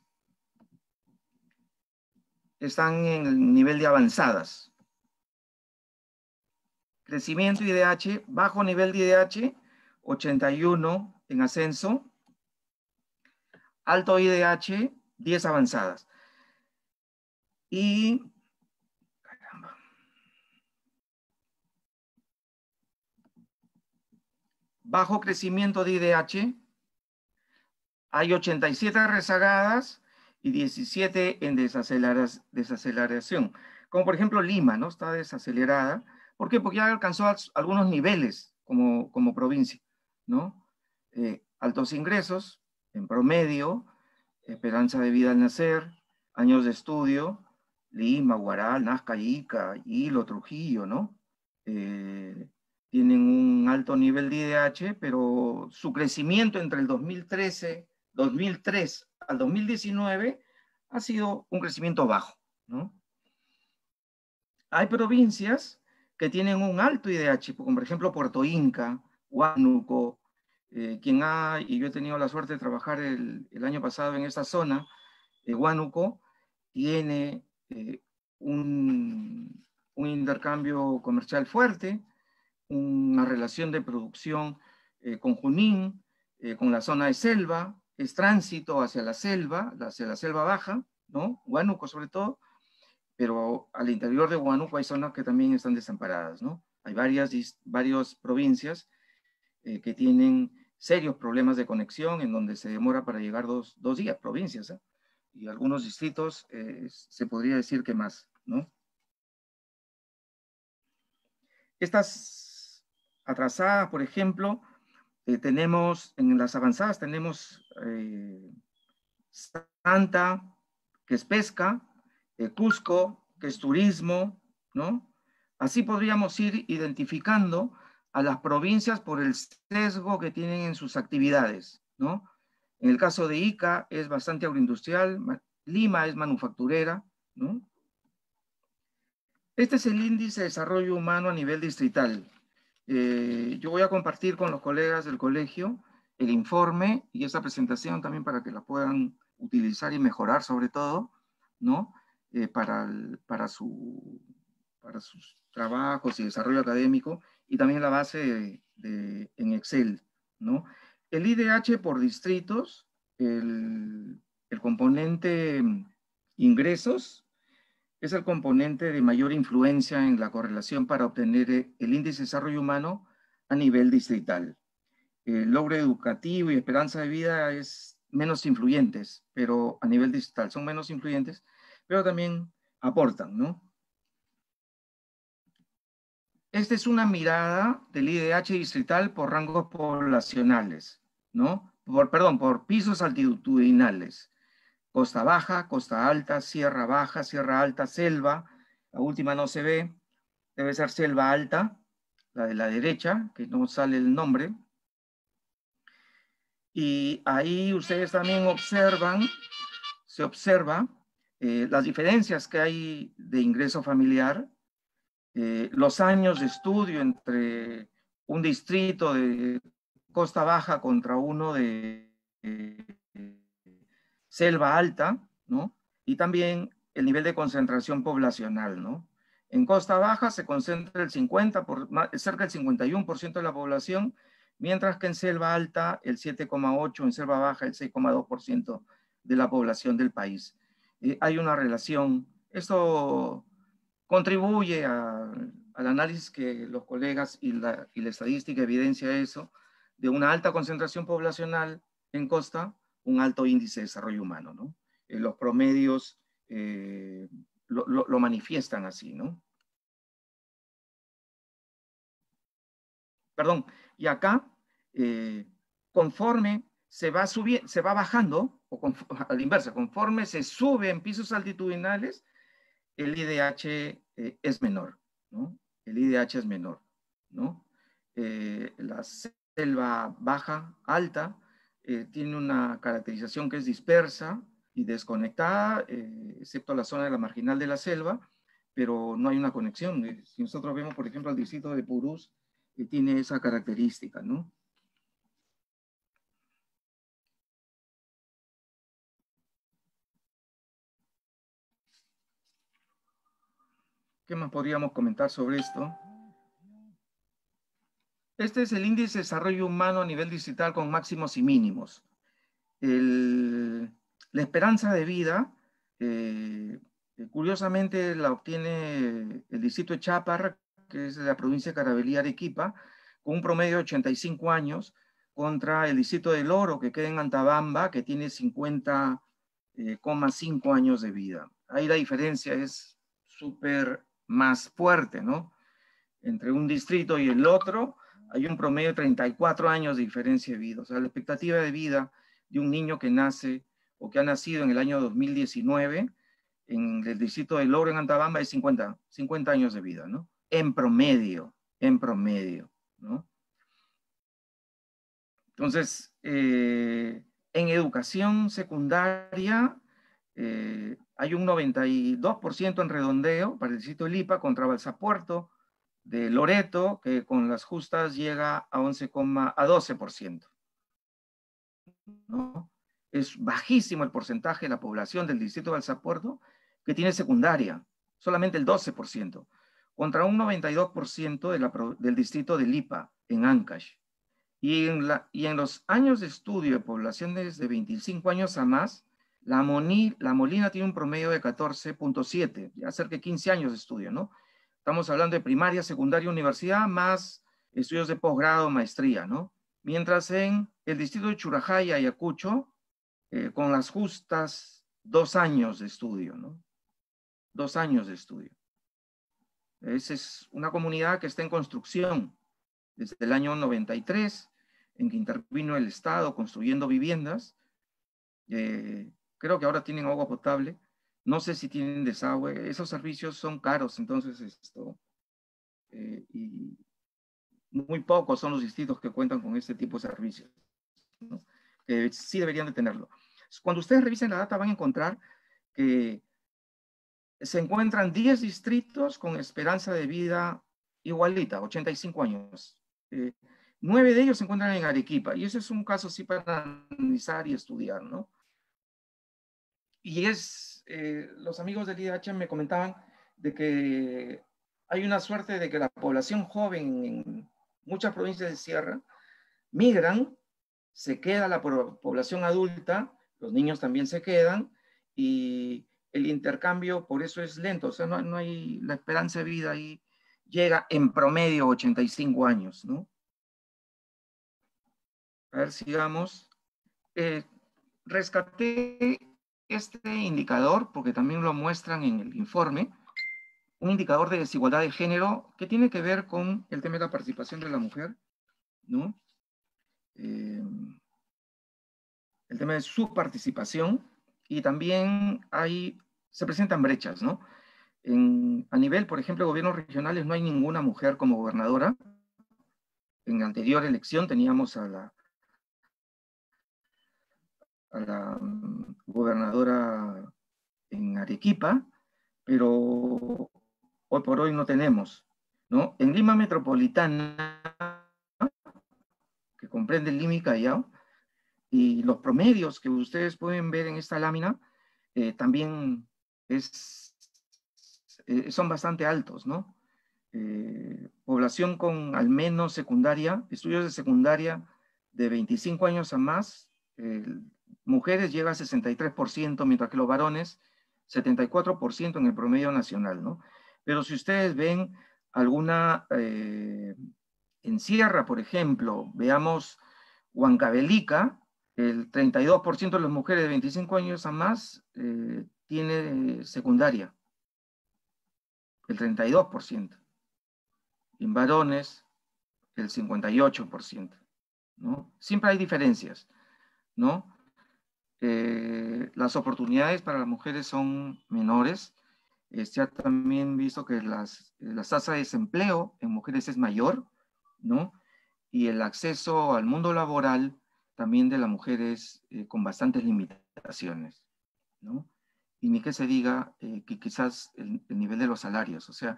están en el nivel de avanzadas. Crecimiento IDH, bajo nivel de IDH, 81 en ascenso. Alto IDH, 10 avanzadas. Y. Bajo crecimiento de IDH, hay 87 rezagadas y 17 en desacelera- desaceleración. Como por ejemplo Lima, ¿no? Está desacelerada. ¿Por qué? Porque ya alcanzó al- algunos niveles como, como provincia, ¿no? Eh, altos ingresos, en promedio, esperanza de vida al nacer, años de estudio, Lima, Guaral, Nazca, Ica, Hilo, Trujillo, ¿no? Eh, tienen un alto nivel de IDH, pero su crecimiento entre el 2013, 2003 al 2019 ha sido un crecimiento bajo, ¿no? Hay provincias que tienen un alto IDH, como por ejemplo Puerto Inca, Huánuco, eh, quien ha, y yo he tenido la suerte de trabajar el, año pasado en esta zona, eh, Huánuco tiene eh, un, un intercambio comercial fuerte, una relación de producción eh, con Junín, con la zona de selva, es tránsito hacia la selva, hacia la selva baja, ¿no? Huánuco sobre todo, pero al interior de Huánuco hay zonas que también están desamparadas, ¿no? Hay varias, varias provincias eh, que tienen serios problemas de conexión en donde se demora para llegar dos, dos días, provincias, ¿eh? y algunos distritos eh, se podría decir que más, ¿no? Estas atrasadas, por ejemplo, eh, tenemos, en las avanzadas tenemos eh, Santa, que es pesca, eh, Cusco, que es turismo, ¿no? Así podríamos ir identificando a las provincias por el sesgo que tienen en sus actividades, ¿no? En el caso de Ica es bastante agroindustrial, Ma- Lima es manufacturera, ¿no? Este es el índice de desarrollo humano a nivel distrital. Eh, yo voy a compartir con los colegas del colegio el informe y esta presentación también para que la puedan utilizar y mejorar sobre todo, ¿no? Eh, para, para, su, para sus trabajos y desarrollo académico y también la base de- en Excel, ¿no? El IDH por distritos, el, el componente ingresos, es el componente de mayor influencia en la correlación para obtener eh, el índice de desarrollo humano a nivel distrital. El logro educativo y esperanza de vida es menos influyentes, pero a nivel digital son menos influyentes, pero también aportan, ¿no? Esta es una mirada del IDH distrital por rangos poblacionales, ¿no? Por, perdón, por pisos altitudinales. Costa Baja, Costa Alta, Sierra Baja, Sierra Alta, Selva. La última no se ve, debe ser Selva Alta, la de la derecha, que no sale el nombre. Y ahí ustedes también observan, se observa eh, las diferencias que hay de ingreso familiar, eh, los años de estudio entre un distrito de Costa Baja contra uno de eh, Selva Alta, ¿no? Y también el nivel de concentración poblacional, ¿no? En Costa Baja se concentra el 50, por, cerca del 51% de la población, mientras que en Selva Alta el 7,8%, en Selva Baja el 6,2% de la población del país. Eh, hay una relación. Esto contribuye al análisis que los colegas y la, y la estadística evidencia eso, de una alta concentración poblacional en costa, un alto índice de desarrollo humano, ¿no? Eh, los promedios eh, lo, lo, manifiestan así, ¿no? Perdón, y acá, conforme se va, subiendo, se va bajando, o a la inversa, conforme se sube en pisos altitudinales, el IDH eh, es menor, ¿no? El IDH es menor, ¿no? Eh, la selva baja, alta, eh, tiene una caracterización que es dispersa y desconectada, excepto la zona de la marginal de la selva, pero no hay una conexión. Si nosotros vemos, por ejemplo, el distrito de Purús, que tiene esa característica, ¿no? ¿Qué más podríamos comentar sobre esto? Este es el índice de desarrollo humano a nivel distrital con máximos y mínimos. la esperanza de vida, eh, curiosamente la obtiene el distrito de Chaparra, que es de la provincia de Carabelía Arequipa, con un promedio de 85 años, contra el distrito del Oro, que queda en Antabamba, que tiene 50,5 eh, años de vida. Ahí la diferencia es súper más fuerte, ¿no? Entre un distrito y el otro hay un promedio de 34 años de diferencia de vida. O sea, la expectativa de vida de un niño que nace o que ha nacido en el año 2019 en el distrito de Loro en Antabamba es 50, 50 años de vida, ¿no? En promedio, en promedio, ¿no? Entonces, eh, en educación secundaria, eh, hay un 92% en redondeo para el distrito de Lipa contra Balsapuerto de Loreto, que con las justas llega a 11, a 12%. ¿no? Es bajísimo el porcentaje de la población del distrito de Balsapuerto que tiene secundaria, solamente el 12%, contra un 92% del distrito de Lipa, en Ancash. Y en, la, y en los años de estudio de poblaciones de 25 años a más, la, Molina tiene un promedio de 14.7, ya cerca de 15 años de estudio, ¿no? Estamos hablando de primaria, secundaria, universidad, más estudios de posgrado, maestría, ¿no? Mientras en el distrito de Churajá y Ayacucho, eh, con las justas, dos años de estudio, ¿no? Dos años de estudio. Esa es una comunidad que está en construcción desde el año 93, en que intervino el Estado construyendo viviendas. Eh, Creo que ahora tienen agua potable. No sé si tienen desagüe. Esos servicios son caros, entonces esto. Eh, y muy pocos son los distritos que cuentan con este tipo de servicios. Que sí deberían de tenerlo. Cuando ustedes revisen la data van a encontrar que se encuentran 10 distritos con esperanza de vida igualita, 85 años. Eh, nueve de ellos se encuentran en Arequipa, y ese es un caso sí para analizar y estudiar, ¿no? Y es, eh, los amigos del IDH me comentaban de que hay una suerte de que la población joven en muchas provincias de Sierra migran, se queda la población adulta, los niños también se quedan y el intercambio por eso es lento, o sea, no, no hay la esperanza de vida ahí llega en promedio 85 años, ¿no? A ver, sigamos. Eh, rescaté este indicador porque también lo muestran en el informe, un indicador de desigualdad de género que tiene que ver con el tema de la participación de la mujer, ¿no? Eh, el tema de su participación y también hay, se presentan brechas, ¿no? a nivel, por ejemplo, gobiernos regionales no hay ninguna mujer como gobernadora. En anterior elección teníamos a la, a la gobernadora en Arequipa, pero hoy por hoy no tenemos. ¿no? En Lima Metropolitana, que comprende Lima y Callao, y los promedios que ustedes pueden ver en esta lámina, eh, también es, eh, son bastante altos, ¿no? Eh, población con al menos secundaria, estudios de secundaria de 25 años a más, mujeres llega a 63%, mientras que los varones 74% en el promedio nacional, ¿no? Pero si ustedes ven alguna en Sierra, por ejemplo, veamos Huancavelica, el 32% de las mujeres de 25 años a más eh, tiene secundaria. El 32%. En varones, el 58%. ¿no? Siempre hay diferencias. ¿no? Eh, las oportunidades para las mujeres son menores. Eh, se ha también visto que las, la tasa de desempleo en mujeres es mayor, ¿no? Y el acceso al mundo laboral también de las mujeres eh, con bastantes limitaciones, ¿no? Y ni que se diga eh, que quizás el, nivel de los salarios, o sea,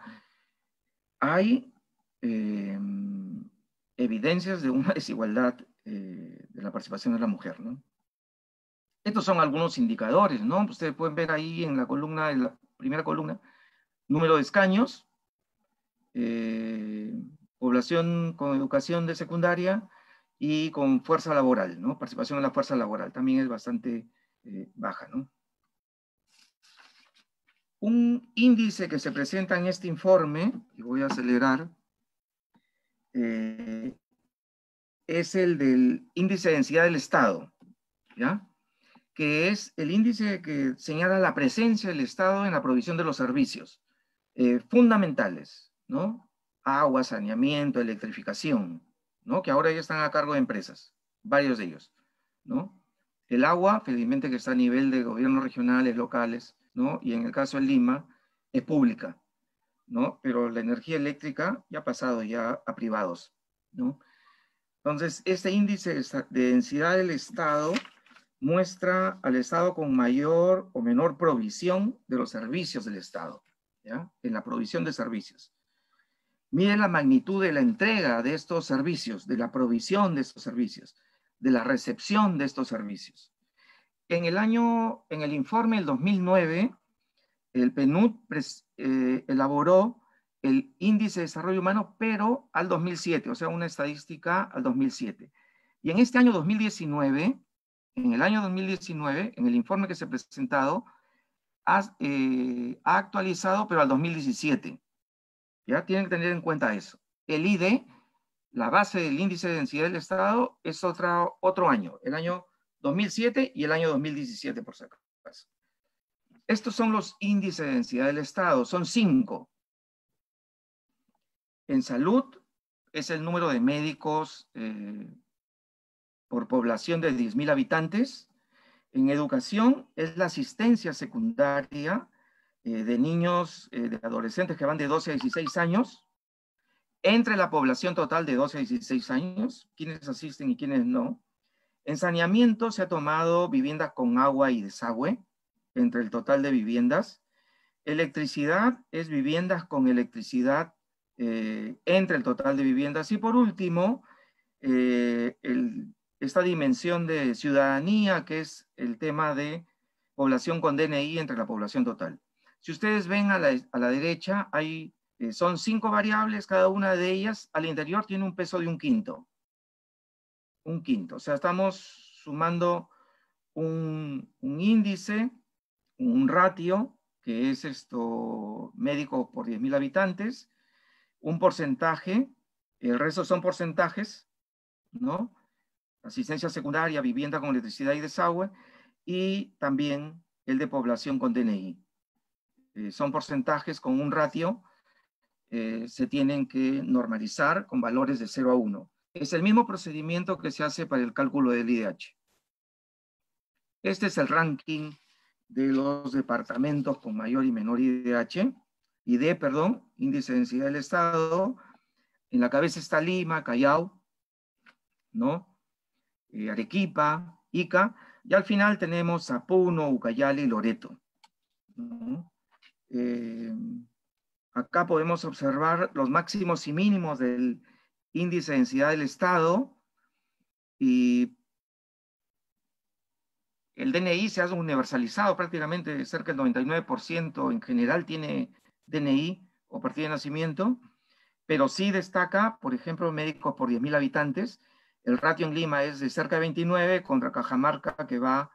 hay em, evidencias de una desigualdad de la participación de la mujer, ¿no? Estos son algunos indicadores, ¿no? Ustedes pueden ver ahí en la columna, en la primera columna, número de escaños, población con educación de secundaria, y con fuerza laboral, ¿no? Participación en la fuerza laboral también es bastante eh, baja, ¿no? Un índice que se presenta en este informe, y voy a acelerar, eh, es el del índice de densidad del Estado, ¿ya? Que es el índice que señala la presencia del Estado en la provisión de los servicios eh, fundamentales, ¿no? Agua, saneamiento, electrificación, que ahora ya están a cargo de empresas, varios de ellos. ¿no? El agua, felizmente que está a nivel de gobiernos regionales, locales, ¿no? y en el caso de Lima, es pública, ¿no? pero la energía eléctrica ya ha pasado ya a privados. ¿no? Entonces, este índice de densidad del Estado muestra al Estado con mayor o menor provisión de los servicios del Estado, ¿ya? en la provisión de servicios. Miren la magnitud de la entrega de estos servicios, de la provisión de estos servicios, de la recepción de estos servicios. En el año, en el informe del 2009, el PNUD eh, elaboró el índice de desarrollo humano, pero al 2007, o sea, una estadística al 2007. Y en este año 2019, en el año 2019, en el informe que se ha presentado, ha, eh, ha actualizado, pero al 2017. ¿Ya? Tienen que tener en cuenta eso. El ID, la base del índice de densidad del Estado, es otra, otro año, el año 2007 y el año 2017, por si acaso. Estos son los índices de densidad del Estado, son cinco. En salud es el número de médicos eh, por población de 10.000 habitantes. En educación es la asistencia secundaria eh, de niños, eh, de adolescentes que van de 12 a 16 años, entre la población total de 12 a 16 años, quienes asisten y quienes no. En saneamiento se ha tomado viviendas con agua y desagüe, entre el total de viviendas. Electricidad es viviendas con electricidad eh, entre el total de viviendas. Y por último, esta dimensión de ciudadanía, que es el tema de población con DNI entre la población total. Si ustedes ven a la, derecha, hay, eh, son cinco variables, cada una de ellas al interior tiene un peso de un quinto. Un quinto. O sea, estamos sumando un, índice, un ratio, que es esto médico por 10.000 habitantes, un porcentaje, el resto son porcentajes, ¿no? Asistencia secundaria, vivienda con electricidad y desagüe, y también el de población con DNI. Eh, son porcentajes con un ratio, eh, se tienen que normalizar con valores de 0 a 1. Es el mismo procedimiento que se hace para el cálculo del IDH. Este es el ranking de los departamentos con mayor y menor IDH, ID, perdón, índice de densidad del Estado. En la cabeza está Lima, Callao, ¿no? Eh, Arequipa, Ica, y al final tenemos a Puno, Ucayali y Loreto. Eh, acá podemos observar los máximos y mínimos del índice de densidad del Estado y el DNI se ha universalizado prácticamente, cerca del 99% en general tiene DNI o partida de nacimiento, pero sí destaca, por ejemplo, médicos por 10.000 habitantes, el ratio en Lima es de cerca de 29 contra Cajamarca que va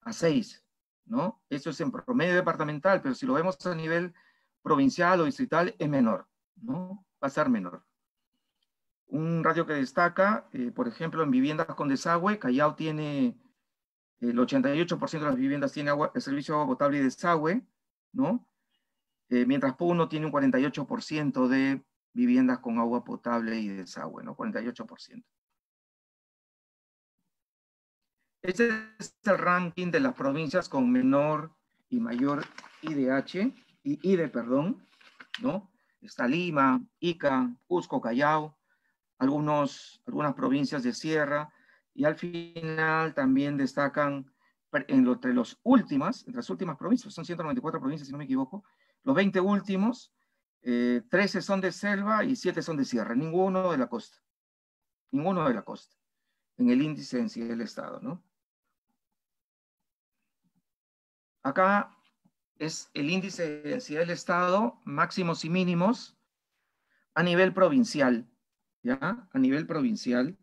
a 6, ¿no? Eso es en promedio departamental, pero si lo vemos a nivel provincial o distrital es menor, ¿no? Va a ser menor. Un ratio que destaca, eh, por ejemplo, en viviendas con desagüe, Callao tiene, el 88% de las viviendas tiene agua, el servicio de agua potable y desagüe, ¿no? Eh, mientras Puno tiene un 48% de viviendas con agua potable y desagüe, ¿no? 48%. Este es el ranking de las provincias con menor y mayor IDH, y IDE, perdón, ¿no? Está Lima, Ica, Cusco, Callao, algunos, algunas provincias de Sierra, y al final también destacan entre los últimas, las últimas provincias, son 194 provincias si no me equivoco, los 20 últimos, 13 eh, son de selva y 7 son de sierra, ninguno de la costa, ninguno de la costa, en el índice en sí del Estado, ¿no? Acá es el índice de densidad del Estado, máximos y mínimos, a nivel provincial, ¿ya? A nivel provincial.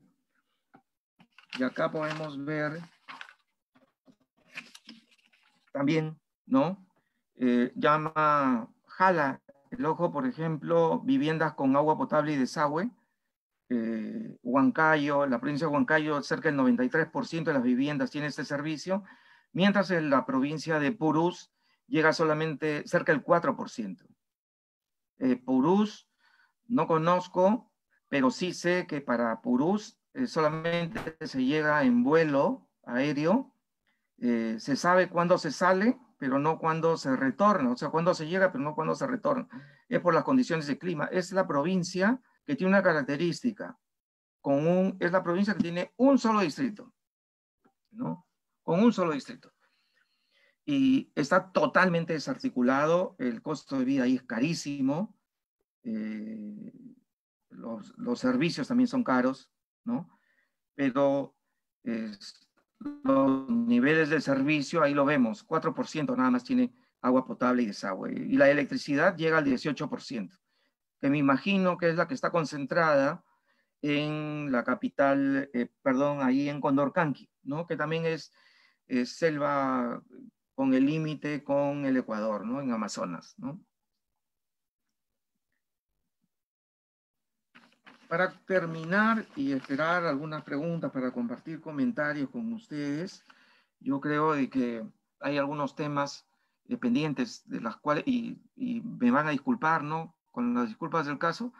Y acá podemos ver también, ¿no? Eh, llama, jala el ojo, por ejemplo, viviendas con agua potable y desagüe. Eh, Huancayo, la provincia de Huancayo, cerca del 93% de las viviendas tiene este servicio mientras en la provincia de Purús llega solamente cerca del 4%. Eh, Purús no conozco, pero sí sé que para Purús eh, solamente se llega en vuelo aéreo, eh, se sabe cuándo se sale, pero no cuándo se retorna, o sea, cuándo se llega, pero no cuándo se retorna. Es por las condiciones de clima. Es la provincia que tiene una característica, con un, es la provincia que tiene un solo distrito, ¿no? Con un solo distrito. Y está totalmente desarticulado, el costo de vida ahí es carísimo, eh, los, servicios también son caros, ¿no? Pero los niveles de servicio, ahí lo vemos, 4% nada más tiene agua potable y desagüe. Y la electricidad llega al 18%, que me imagino que es la que está concentrada en la capital, eh, perdón, ahí en Condorcanqui, ¿no? Que también es selva con el límite con el Ecuador, ¿no? En Amazonas, ¿no? Para terminar y esperar algunas preguntas para compartir comentarios con ustedes, yo creo de que hay algunos temas pendientes de las cuales, y, y, me van a disculpar, ¿no? Con las disculpas del caso,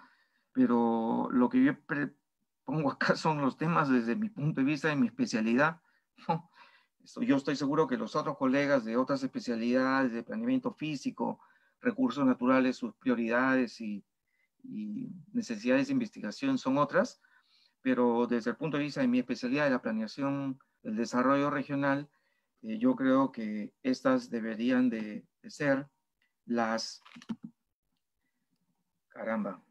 pero lo que yo pongo acá son los temas desde mi punto de vista, de mi especialidad, ¿no? Yo estoy seguro que los otros colegas de otras especialidades de planeamiento físico, recursos naturales, sus prioridades y, necesidades de investigación son otras, pero desde el punto de vista de mi especialidad de la planeación del desarrollo regional, eh, yo creo que estas deberían de, ser las, caramba,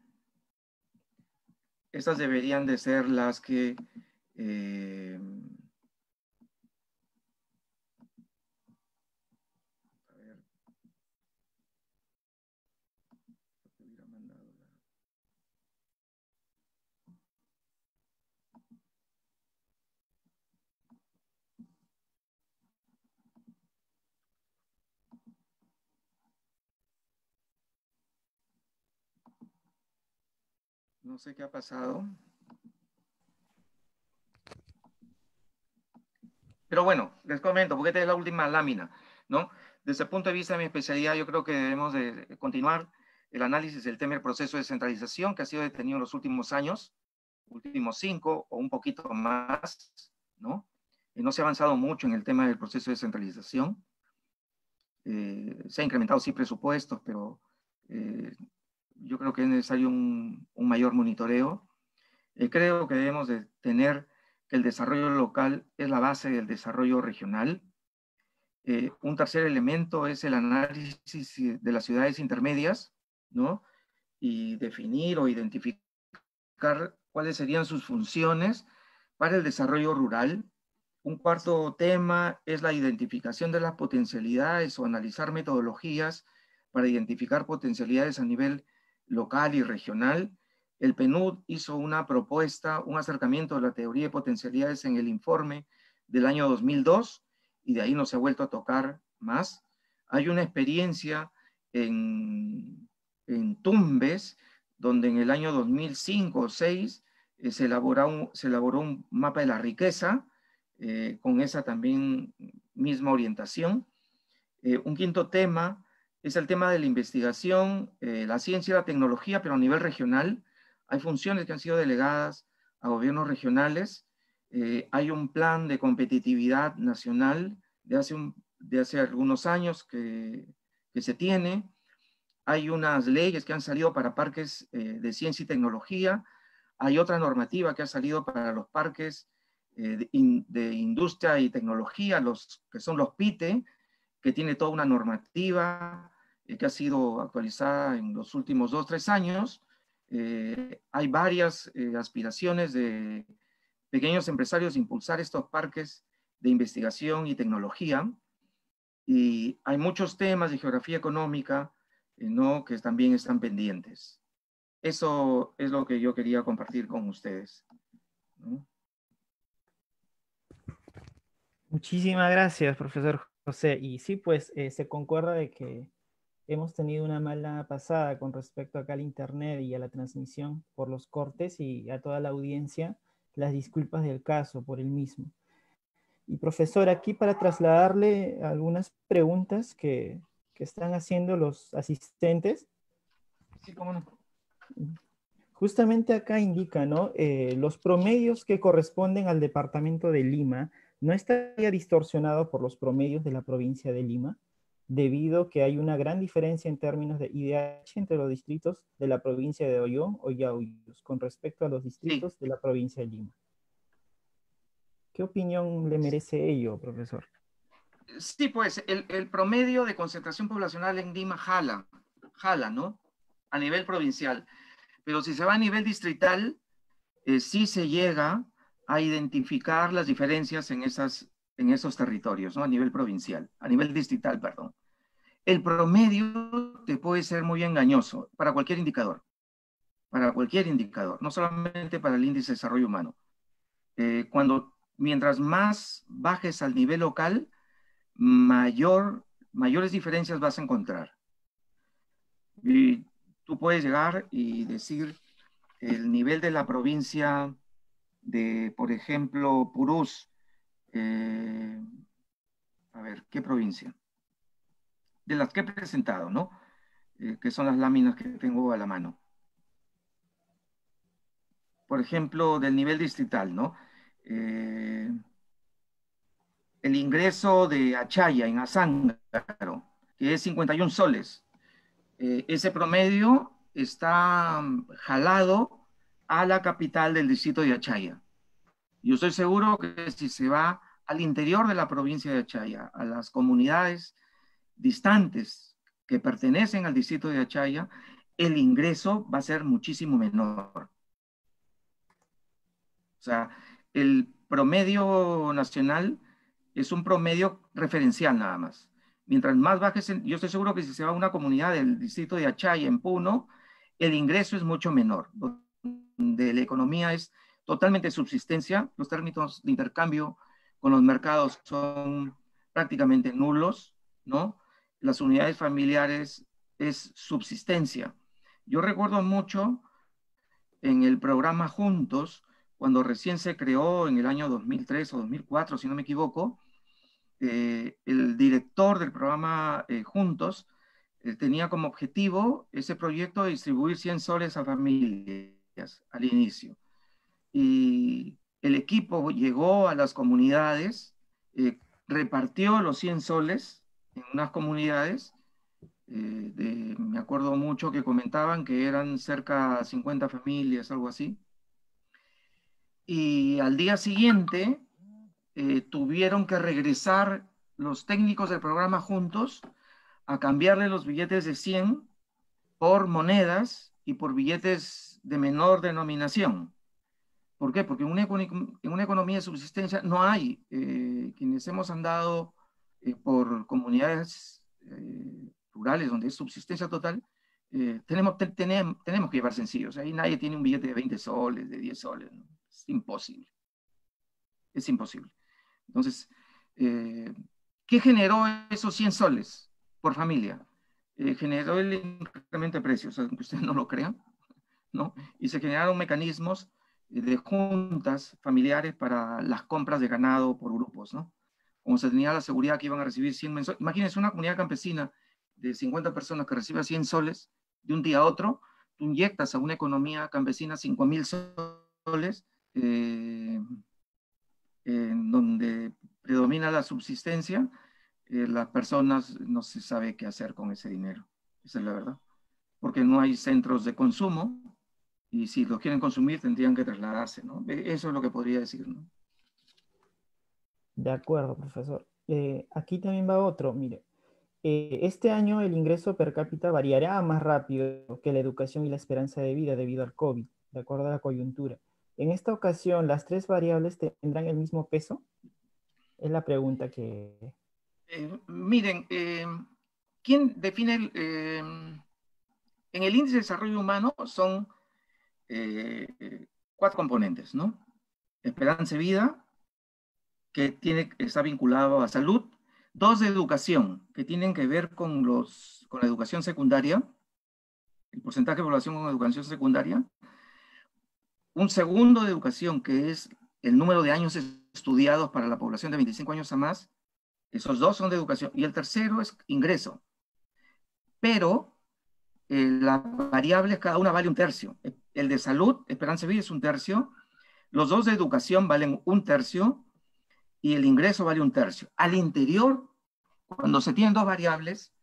estas deberían de ser las que eh, No sé qué ha pasado. Pero bueno, les comento, porque esta es la última lámina, ¿no? Desde el punto de vista de mi especialidad, yo creo que debemos de continuar el análisis del tema del proceso de descentralización que ha sido detenido en los últimos años, últimos cinco o un poquito más, ¿no? Y no se ha avanzado mucho en el tema del proceso de descentralización. Eh, se ha incrementado sí presupuestos, pero eh, yo creo que es necesario un, mayor monitoreo. Eh, creo que debemos de tener que el desarrollo local es la base del desarrollo regional. un tercer elemento es el análisis de las ciudades intermedias, ¿no? Y definir o identificar cuáles serían sus funciones para el desarrollo rural. Un cuarto tema es la identificación de las potencialidades o analizar metodologías para identificar potencialidades a nivel local y regional. El PNUD hizo una propuesta, un acercamiento de la teoría de potencialidades en el informe del año 2002 y de ahí no se ha vuelto a tocar más. Hay una experiencia en en Tumbes, donde en el año 2005 o 2006 eh, se, elaboró un, se elaboró un mapa de la riqueza eh, con esa también misma orientación. Eh, un quinto tema es el tema de la investigación, la ciencia y la tecnología, pero a nivel regional. Hay funciones que han sido delegadas a gobiernos regionales. hay un plan de competitividad nacional de hace, de hace algunos años que, que se tiene hay unas leyes que han salido para parques eh, de ciencia y tecnología, hay otra normativa que ha salido para los parques eh, de, industria y tecnología, los que son los PITE, que tiene toda una normativa eh, que ha sido actualizada en los últimos dos, tres años. hay varias aspiraciones de pequeños empresarios de impulsar estos parques de investigación y tecnología. Y hay muchos temas de geografía económica, ¿no? que también están pendientes. Eso es lo que yo quería compartir con ustedes.
Muchísimas gracias, profesor José. Y sí, pues eh, se concuerda de que hemos tenido una mala pasada con respecto acá al Internet y a la transmisión por los cortes y a toda la audiencia las disculpas del caso por el mismo. Y profesor, aquí para trasladarle algunas preguntas que que están haciendo los asistentes.
Sí, cómo no.
Justamente acá indica, ¿no? Eh, los promedios que corresponden al departamento de Lima no estaría distorsionado por los promedios de la provincia de Lima, debido a que hay una gran diferencia en términos de IDH entre los distritos de la provincia de Ollón o Yauyos con respecto a los distritos de la provincia de Lima. ¿Qué opinión le merece ello, profesor?
Sí, pues el, promedio de concentración poblacional en Lima jala, jala, ¿no? A nivel provincial. Pero si se va a nivel distrital, eh, sí se llega a identificar las diferencias en, esas, en esos territorios, ¿no? A nivel provincial, a nivel distrital, perdón. El promedio te puede ser muy engañoso para cualquier indicador, para cualquier indicador, no solamente para el índice de desarrollo humano. Eh, cuando, mientras más bajes al nivel local, mayor, mayores diferencias vas a encontrar. Y tú puedes llegar y decir el nivel de la provincia de, por ejemplo, Purús. Eh, a ver, ¿qué provincia? De las que he presentado, ¿no? Eh, que son las láminas que tengo a la mano. Por ejemplo, del nivel distrital, ¿no? Eh, el ingreso de Achaya en Azángaro, que es 51 soles. Ese promedio está mm, jalado a la capital del distrito de Achaya. Yo estoy seguro que si se va al interior de la provincia de Achaya, a las comunidades distantes que pertenecen al distrito de Achaya, el ingreso va a ser muchísimo menor. O sea, el promedio nacional es un promedio referencial nada más. Mientras más bajes, yo estoy seguro que si se va a una comunidad del distrito de Achay en Puno, el ingreso es mucho menor, donde la economía es totalmente subsistencia, los términos de intercambio con los mercados son prácticamente nulos, ¿no? Las unidades familiares es subsistencia. Yo recuerdo mucho en el programa Juntos, cuando recién se creó en el año 2003 o 2004, si no me equivoco, eh, el director del programa eh, Juntos eh, tenía como objetivo ese proyecto de distribuir 100 soles a familias al inicio. Y el equipo llegó a las comunidades, repartió los 100 soles en unas comunidades, me acuerdo mucho que comentaban que eran cerca de 50 familias, algo así. Y al día siguiente eh, tuvieron que regresar los técnicos del programa juntos a cambiarle los billetes de 100 por monedas y por billetes de menor denominación. ¿Por qué? Porque en una, en una economía de subsistencia no hay eh, quienes hemos andado eh, por comunidades rurales donde es subsistencia total, tenemos, tenemos, tenemos que llevar sencillos. Ahí nadie tiene un billete de 20 soles, de 10 soles. Es imposible. Es imposible. Entonces, eh, ¿qué generó esos 100 soles por familia? Eh, generó el incremento de precios, aunque ustedes no lo crean, ¿no? Y se generaron mecanismos de juntas familiares para las compras de ganado por grupos, ¿no? Como se tenía la seguridad que iban a recibir 100 mensuales. Imagínense una comunidad campesina de 50 personas que recibe 100 soles de un día a otro, tú inyectas a una economía campesina 5 mil soles, eh, en donde predomina la subsistencia, eh, las personas no se sabe qué hacer con ese dinero. Esa es la verdad. Porque no hay centros de consumo y si lo quieren consumir tendrían que trasladarse, ¿no? E, eso es lo que podría decir, ¿no?
De acuerdo, profesor. Eh, aquí también va otro, mire. Eh, este año el ingreso per cápita variará más rápido que la educación y la esperanza de vida debido al COVID, de acuerdo a la coyuntura. En esta ocasión, ¿las tres variables tendrán el mismo peso? Es la pregunta que...
Eh, miren, ¿quién define el... En el índice de desarrollo humano son cuatro componentes, ¿no? Esperanza de vida, que tiene, está vinculado a salud. Dos de educación, que tienen que ver con, los, con la educación secundaria, el porcentaje de población con educación secundaria un segundo de educación, que es el número de años estudiados para la población de 25 años a más. Esos dos son de educación. Y el tercero es ingreso. Pero eh, las variables, cada una vale un tercio. El de salud, esperanza vida, es un tercio. Los dos de educación valen un tercio y el ingreso vale un tercio. Al interior, cuando se tienen dos variables,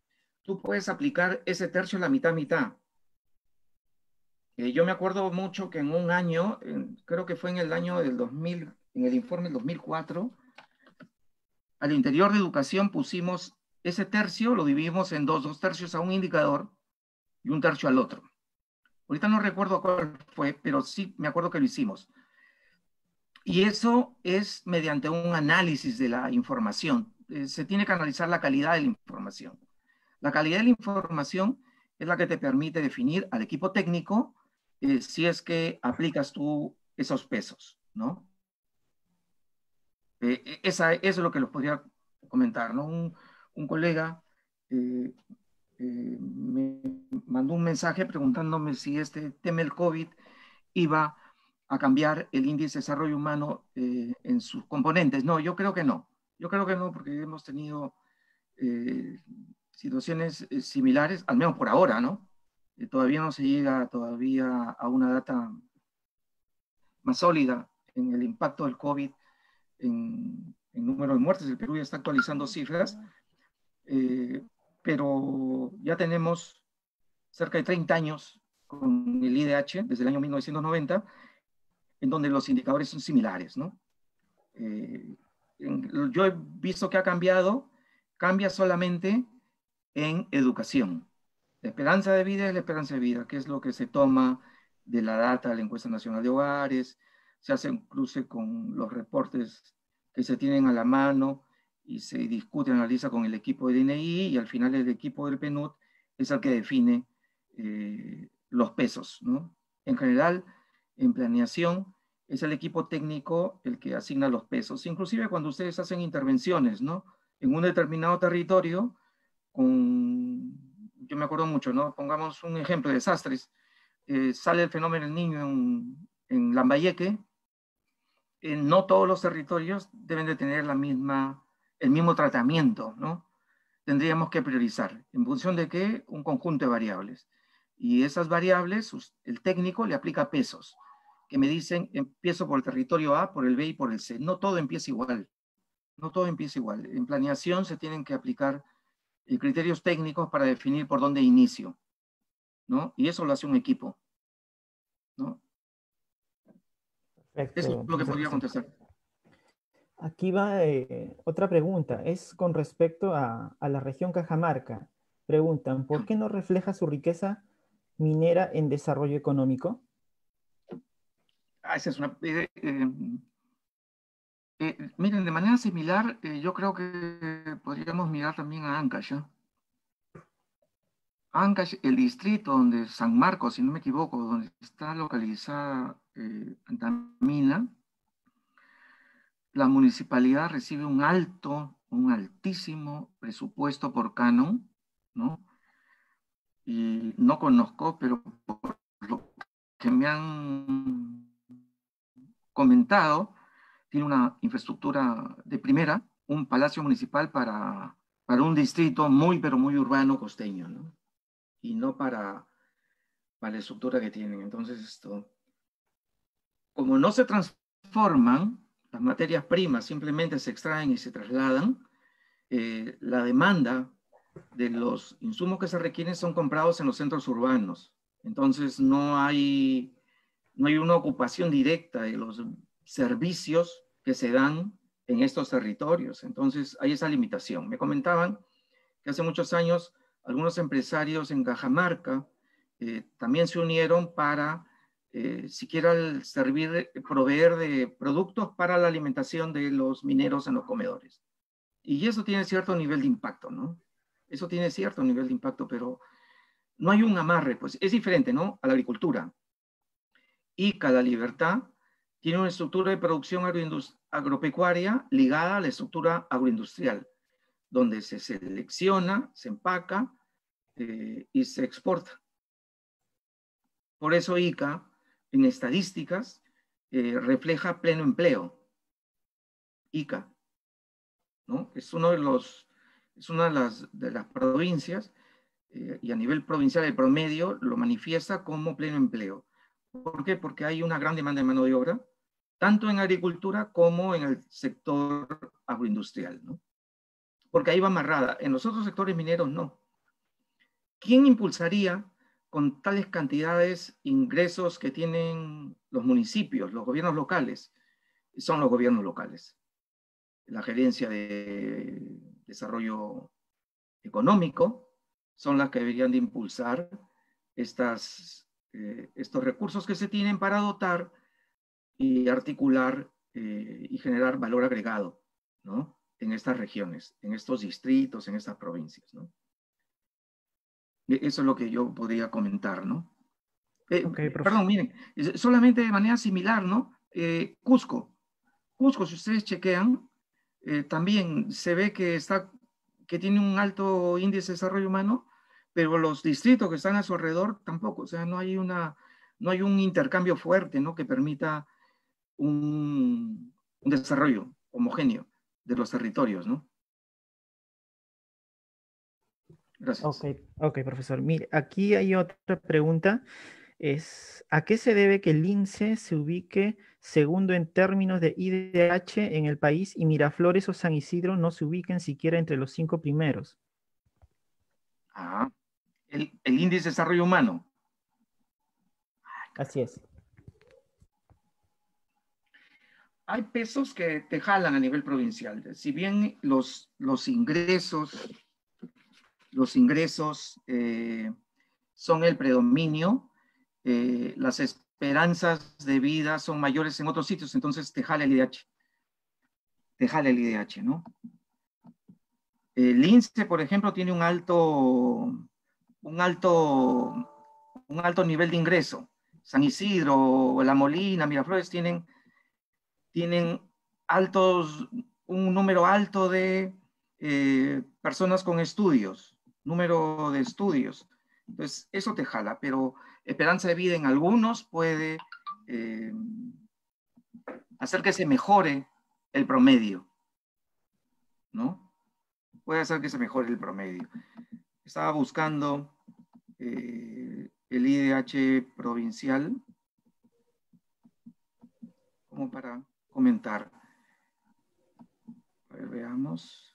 tú puedes aplicar ese tercio la mitad, mitad. Eh, yo me acuerdo mucho que en un año, creo que fue en el año del 2000, en el informe del 2004, al interior de educación pusimos ese tercio, lo dividimos en dos, dos tercios a un indicador y un tercio al otro. Ahorita no recuerdo cuál fue, pero sí me acuerdo que lo hicimos. Y eso es mediante un análisis de la información. Eh, se tiene que analizar la calidad de la información. La calidad de la información es la que te permite definir al equipo técnico eh, si es que aplicas tú esos pesos, ¿no? Eh, e, esa, eso es lo que les podría comentar, ¿no? Un colega eh, me mandó un mensaje preguntándome si este tema del COVID iba a cambiar el índice de desarrollo humano en sus componentes. No, yo creo que no. Yo creo que no, porque hemos tenido situaciones similares, al menos por ahora, ¿no? Eh, todavía no se llega todavía a una data más sólida en el impacto del COVID en, en número de muertes. El Perú ya está actualizando cifras, eh, pero ya tenemos cerca de 30 años con el IDH, desde el año 1990, en donde los indicadores son similares, ¿no? Eh, yo he visto que ha cambiado, cambia solamente en educación. La esperanza de vida es la esperanza de vida, que es lo que se toma de la data de la encuesta nacional de hogares, se hace un cruce con los reportes que se tienen a la mano y se discute, analiza con el equipo de DNI y al final el equipo del PNUD es el que define eh, los pesos. ¿no? En general, en planeación, es el equipo técnico el que asigna los pesos. Inclusive cuando ustedes hacen intervenciones ¿no? en un determinado territorio, con yo me acuerdo mucho, ¿no? Pongamos un ejemplo de desastres. Eh, sale el fenómeno del niño en, en Lambayeque no todos los territorios deben de tener la misma, el mismo tratamiento, ¿no? Tendríamos que priorizar. ¿En función de qué? Un conjunto de variables. Y esas variables, el técnico le aplica pesos, que me dicen, empiezo por el territorio A, por el B y por el C. No todo empieza igual. No todo empieza igual. En planeación se tienen que aplicar eh, criterios técnicos para definir por dónde inicio. ¿no? Y eso lo hace un equipo. ¿no? Eso es lo que podría contestar.
Aquí va eh, otra pregunta. Es con respecto a, la región Cajamarca. Preguntan, ¿por qué no refleja su riqueza minera en desarrollo económico?
Ah, esa es una... Eh, eh, miren, de manera similar, yo creo que podríamos mirar también a Ancash. Ancash, el distrito donde San Marcos, si no me equivoco, donde está localizada Antamina, la municipalidad recibe un alto, un altísimo presupuesto por canon, ¿no? Y no conozco, pero por lo que me han comentado, tiene una infraestructura de primera, un palacio municipal para, para un distrito muy, pero muy urbano costeño, ¿no? y no para, para la estructura que tienen. Entonces, esto, como no se transforman, las materias primas simplemente se extraen y se trasladan, eh, la demanda de los insumos que se requieren son comprados en los centros urbanos. Entonces, no hay, no hay una ocupación directa de los servicios que se dan en estos territorios. Entonces, hay esa limitación. Me comentaban que hace muchos años algunos empresarios en Cajamarca eh, también se unieron para eh, siquiera servir, proveer de productos para la alimentación de los mineros en los comedores. Y eso tiene cierto nivel de impacto, ¿no? Eso tiene cierto nivel de impacto, pero no hay un amarre, pues es diferente, ¿no? A la agricultura. Y cada libertad tiene una estructura de producción agropecuaria ligada a la estructura agroindustrial donde se selecciona, se empaca eh, y se exporta. Por eso ICA, en estadísticas, eh, refleja pleno empleo. ICA, ¿no? Es, uno de los, es una de las, de las provincias eh, y a nivel provincial el promedio lo manifiesta como pleno empleo. ¿Por qué? Porque hay una gran demanda de mano de obra, tanto en agricultura como en el sector agroindustrial, ¿no? porque ahí va amarrada. En los otros sectores mineros no. ¿Quién impulsaría con tales cantidades ingresos que tienen los municipios, los gobiernos locales? Son los gobiernos locales. La gerencia de desarrollo económico son las que deberían de impulsar estas, eh, estos recursos que se tienen para dotar y articular eh, y generar valor agregado, ¿no? en estas regiones, en estos distritos, en estas provincias, ¿no? E, eso es lo que yo podría comentar, ¿no? Eh, perdón, miren, solamente de manera similar, ¿no? Eh, Cusco. Cusco, si ustedes chequean, eh, también se ve que, está, que tiene un alto índice de desarrollo humano, pero los distritos que están a su alrededor tampoco, o sea, no hay, una, no hay un intercambio fuerte, ¿no? Que permita un, un desarrollo homogéneo de los territorios, ¿no?
Gracias. Ok, ok, profesor. Mire, aquí hay otra pregunta. Es, ¿A qué se debe que el INSE se ubique segundo en términos de IDH en el país y Miraflores o San Isidro no se ubiquen siquiera entre los cinco primeros?
Ah, el, el índice de desarrollo humano.
Así es
hay pesos que te jalan a nivel provincial. Si bien los, los ingresos, los ingresos eh, son el predominio, eh, las esperanzas de vida son mayores en otros sitios, entonces te jala el IDH. Te el IDH, ¿no? El INSE, por ejemplo, tiene un alto, un alto, un alto nivel de ingreso. San Isidro, La Molina, Miraflores tienen tienen altos, un número alto de eh, personas con estudios, número de estudios. Entonces, eso te jala, pero esperanza de vida en algunos puede eh, hacer que se mejore el promedio, ¿no? Puede hacer que se mejore el promedio. Estaba buscando eh, el IDH provincial como para comentar. A ver, veamos.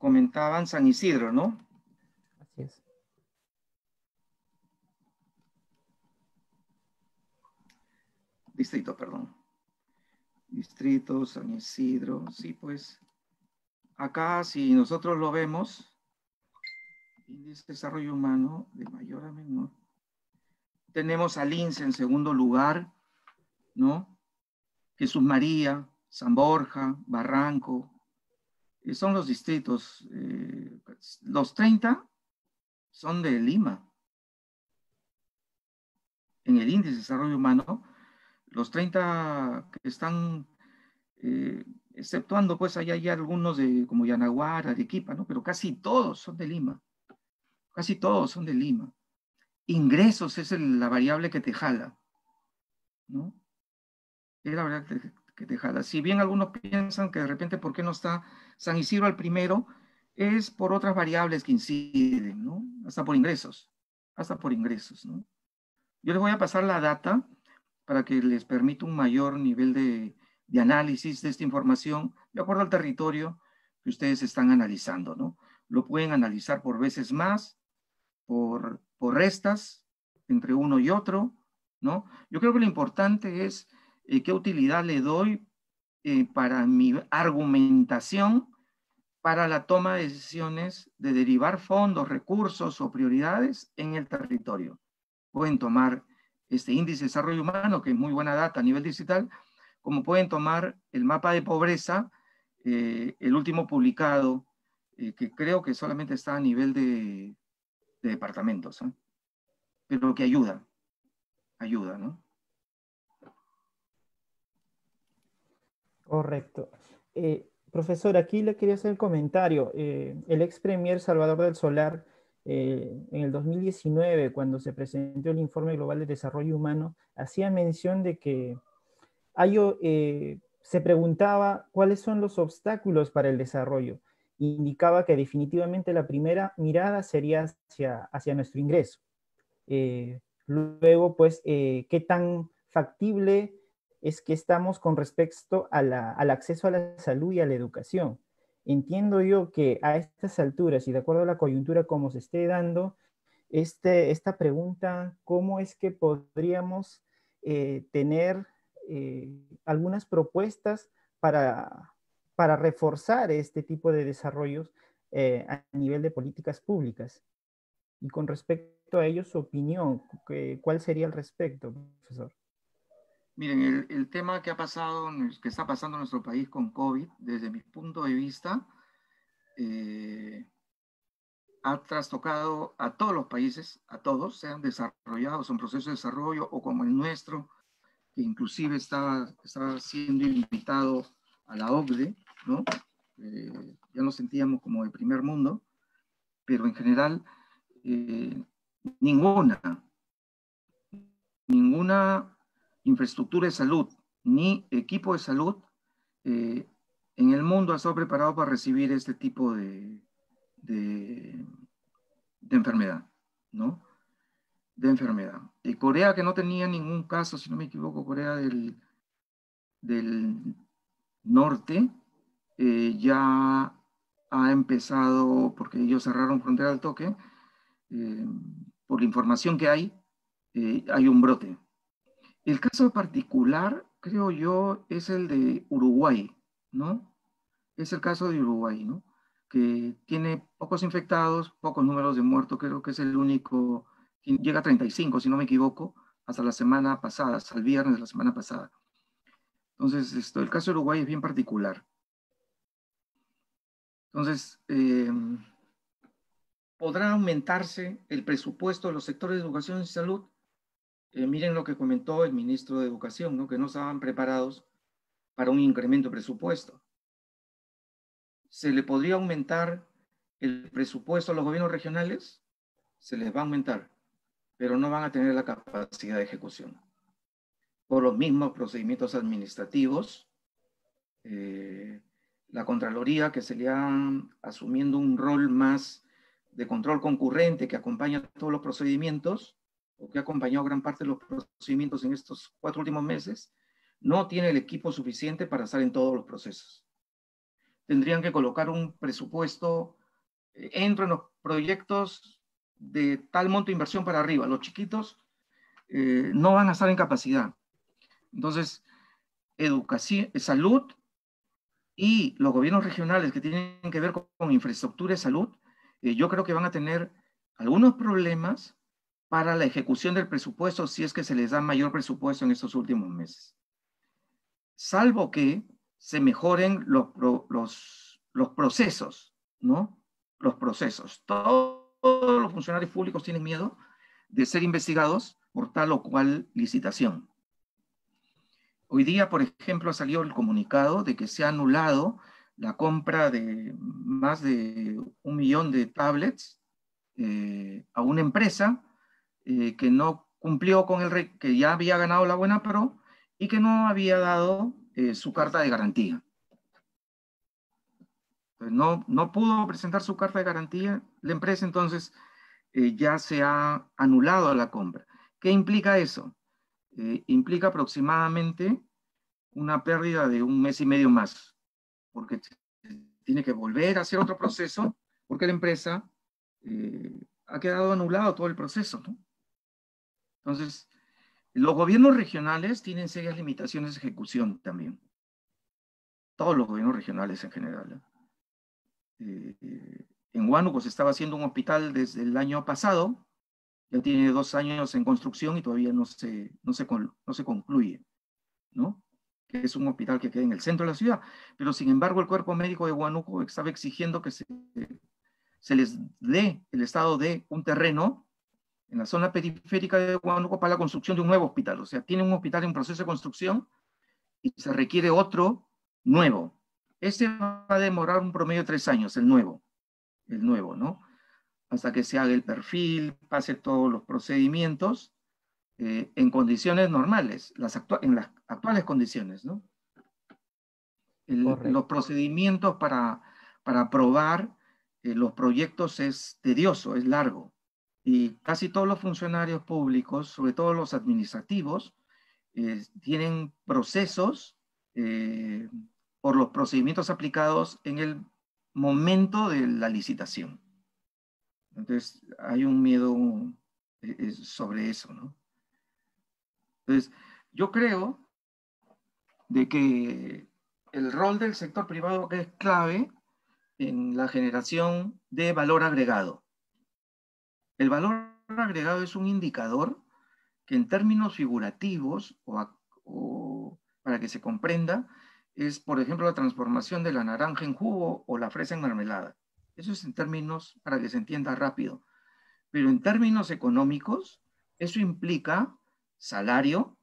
Comentaban San Isidro, ¿no?
Así es.
Distrito, perdón. Distrito, San Isidro, sí, pues. Acá, si nosotros lo vemos, índice de desarrollo humano de mayor a menor. Tenemos al INSE en segundo lugar, ¿no? Jesús María, San Borja, Barranco, son los distritos. Eh, los 30 son de Lima. En el índice de desarrollo humano, los 30 que están, eh, exceptuando pues allá hay algunos de como Yanaguara, Arequipa, ¿no? Pero casi todos son de Lima. Casi todos son de Lima. Ingresos es la variable que te jala, ¿no? Es la variable que te. Si bien algunos piensan que de repente, ¿por qué no está San Isidro al primero? Es por otras variables que inciden, ¿no? Hasta por ingresos, hasta por ingresos, ¿no? Yo les voy a pasar la data para que les permita un mayor nivel de, de análisis de esta información de acuerdo al territorio que ustedes están analizando, ¿no? Lo pueden analizar por veces más, por, por restas entre uno y otro, ¿no? Yo creo que lo importante es eh, qué utilidad le doy eh, para mi argumentación para la toma de decisiones de derivar fondos, recursos o prioridades en el territorio. Pueden tomar este índice de desarrollo humano, que es muy buena data a nivel digital, como pueden tomar el mapa de pobreza, eh, el último publicado, que creo que solamente está a nivel de, de departamentos, ¿eh? pero que ayuda, ayuda, ¿no?
Correcto. Eh, profesor, aquí le quería hacer el comentario. Eh, el ex premier Salvador del Solar, en el 2019, cuando se presentó el Informe Global de Desarrollo Humano, hacía mención de que hay, se preguntaba cuáles son los obstáculos para el desarrollo indicaba que definitivamente la primera mirada sería hacia, hacia nuestro ingreso. Eh, luego, pues, eh, qué tan factible es que estamos con respecto al acceso a la salud y a la educación. Entiendo yo que a estas alturas y de acuerdo a la coyuntura como se esté dando, este, esta pregunta, ¿cómo es que podríamos eh, tener algunas propuestas para, para reforzar este tipo de desarrollos eh, a nivel de políticas públicas. Y con respecto a ello, su opinión, ¿cuál sería el respecto, profesor?
Miren, el, tema que ha pasado, que está pasando en nuestro país con COVID, desde mi punto de vista, eh, ha trastocado a todos los países, a todos, sean desarrollados en proceso de desarrollo o como el nuestro, que inclusive está, está siendo invitado a la OCDE, ¿no? Eh, ya nos sentíamos como de primer mundo, pero en general eh, ninguna, ninguna infraestructura de salud ni equipo de salud eh, en el mundo ha estado preparado para recibir este tipo de, de, enfermedad, ¿no? De enfermedad. Corea, que no tenía ningún caso, si no me equivoco, Corea del, del Norte, eh, ya ha empezado, porque ellos cerraron frontera al toque, eh, por la información que hay, hay un brote. El caso particular, creo yo, es el de Uruguay, ¿no? Es el caso de Uruguay, ¿no? Que tiene pocos infectados, pocos números de muertos, creo que es el único, llega a 35, si no me equivoco, hasta la semana pasada, hasta el viernes de la semana pasada. Entonces, el caso de Uruguay es bien particular. Entonces, eh, ¿podrá aumentarse el presupuesto de los sectores de educación y salud? Eh, miren lo que comentó el ministro de Educación, ¿no? que no estaban preparados para un incremento de presupuesto. ¿Se le podría aumentar el presupuesto a los gobiernos regionales? Se les va a aumentar. pero no van a tener la capacidad de ejecución. Por los mismos procedimientos administrativos, eh, la Contraloría, que se le han asumiendo un rol más de control concurrente que acompaña todos los procedimientos, o que ha acompañado gran parte de los procedimientos en estos cuatro últimos meses, no tiene el equipo suficiente para estar en todos los procesos. Tendrían que colocar un presupuesto, eh, entro en los proyectos de tal monto de inversión para arriba. Los chiquitos eh, no van a estar en capacidad. Entonces, educación, salud y los gobiernos regionales que tienen que ver con, infraestructura y salud, eh, yo creo que van a tener algunos problemas para la ejecución del presupuesto si es que se les da mayor presupuesto en estos últimos meses. Salvo que se mejoren los, los, los procesos, ¿no? Los procesos. Todo todos los funcionarios públicos tienen miedo de ser investigados por tal o cual licitación. Hoy día, por ejemplo, salió el comunicado de que se ha anulado la compra de más de un millón de tablets eh, a una empresa eh, que no cumplió con el que ya había ganado la buena pro y que no había dado eh, su carta de garantía. No, no pudo presentar su carta de garantía, la empresa entonces eh, ya se ha anulado la compra. ¿Qué implica eso? Implica aproximadamente una pérdida de un mes y medio más, porque tiene que volver a hacer otro proceso, porque la empresa ha quedado anulado todo el proceso. Entonces, los gobiernos regionales tienen serias limitaciones de ejecución también. Todos los gobiernos regionales en general. Eh, en Huánuco se estaba haciendo un hospital desde el año pasado, ya tiene dos años en construcción y todavía no se, no se, no se concluye, ¿no? Que es un hospital que queda en el centro de la ciudad. Pero sin embargo, el cuerpo médico de Huánuco estaba exigiendo que se, se les dé, el Estado de un terreno en la zona periférica de Huánuco para la construcción de un nuevo hospital. O sea, tiene un hospital en proceso de construcción y se requiere otro nuevo. Este va a demorar un promedio de tres años, el nuevo, el nuevo, ¿no? Hasta que se haga el perfil, pase todos los procedimientos eh, en condiciones normales, las en las actuales condiciones, ¿no? los procedimientos para, para aprobar eh, los proyectos es tedioso, es largo. Y casi todos los funcionarios públicos, sobre todo los administrativos, eh, tienen procesos por los procedimientos aplicados en el momento de la licitación. Entonces, hay un miedo eh, eh, sobre eso, ¿no? Entonces, yo creo de que el rol del sector privado es clave en la generación de valor agregado. El valor agregado es un indicador que en términos figurativos, o para que se comprenda, es, por ejemplo, la transformación de la naranja en jugo o la fresa en mermelada. Eso es en términos, para que se entienda rápido. Pero en términos económicos, eso implica salario,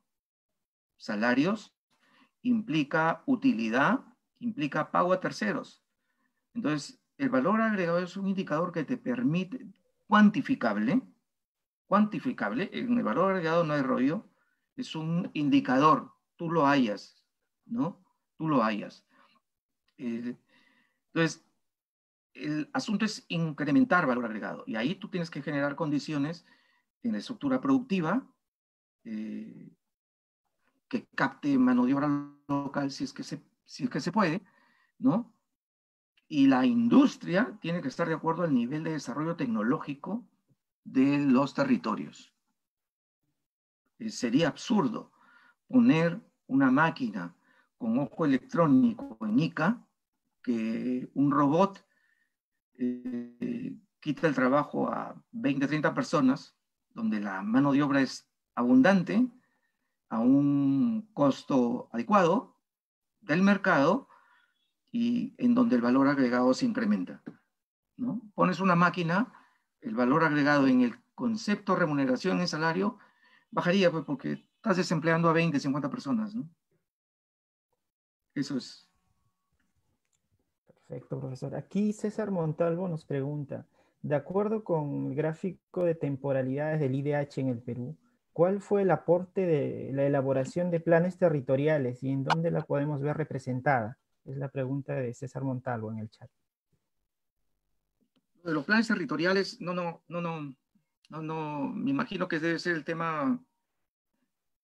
salarios, implica utilidad, implica pago a terceros. Entonces, el valor agregado es un indicador que te permite, cuantificable, cuantificable, en el valor agregado no hay rollo, es un indicador, tú lo hayas, ¿no? tú lo hayas. Eh, entonces, el asunto es incrementar valor agregado y ahí tú tienes que generar condiciones en la estructura productiva eh, que capte mano de obra local si es, que si es que se puede, ¿no? Y la industria tiene que estar de acuerdo al nivel de desarrollo tecnológico de los territorios. Eh, sería absurdo poner una máquina con ojo electrónico en ICA, que un robot eh, quita el trabajo a 20, 30 personas, donde la mano de obra es abundante, a un costo adecuado del mercado y en donde el valor agregado se incrementa. ¿no? Pones una máquina, el valor agregado en el concepto remuneración y salario bajaría pues, porque estás desempleando a 20, 50 personas. ¿no? Eso es.
Perfecto, profesor. Aquí César Montalvo nos pregunta, de acuerdo con el gráfico de temporalidades del IDH en el Perú, ¿cuál fue el aporte de la elaboración de planes territoriales y en dónde la podemos ver representada? Es la pregunta de César Montalvo en el chat.
De los planes territoriales, no, no, no, no, no, no, me imagino que debe ser el tema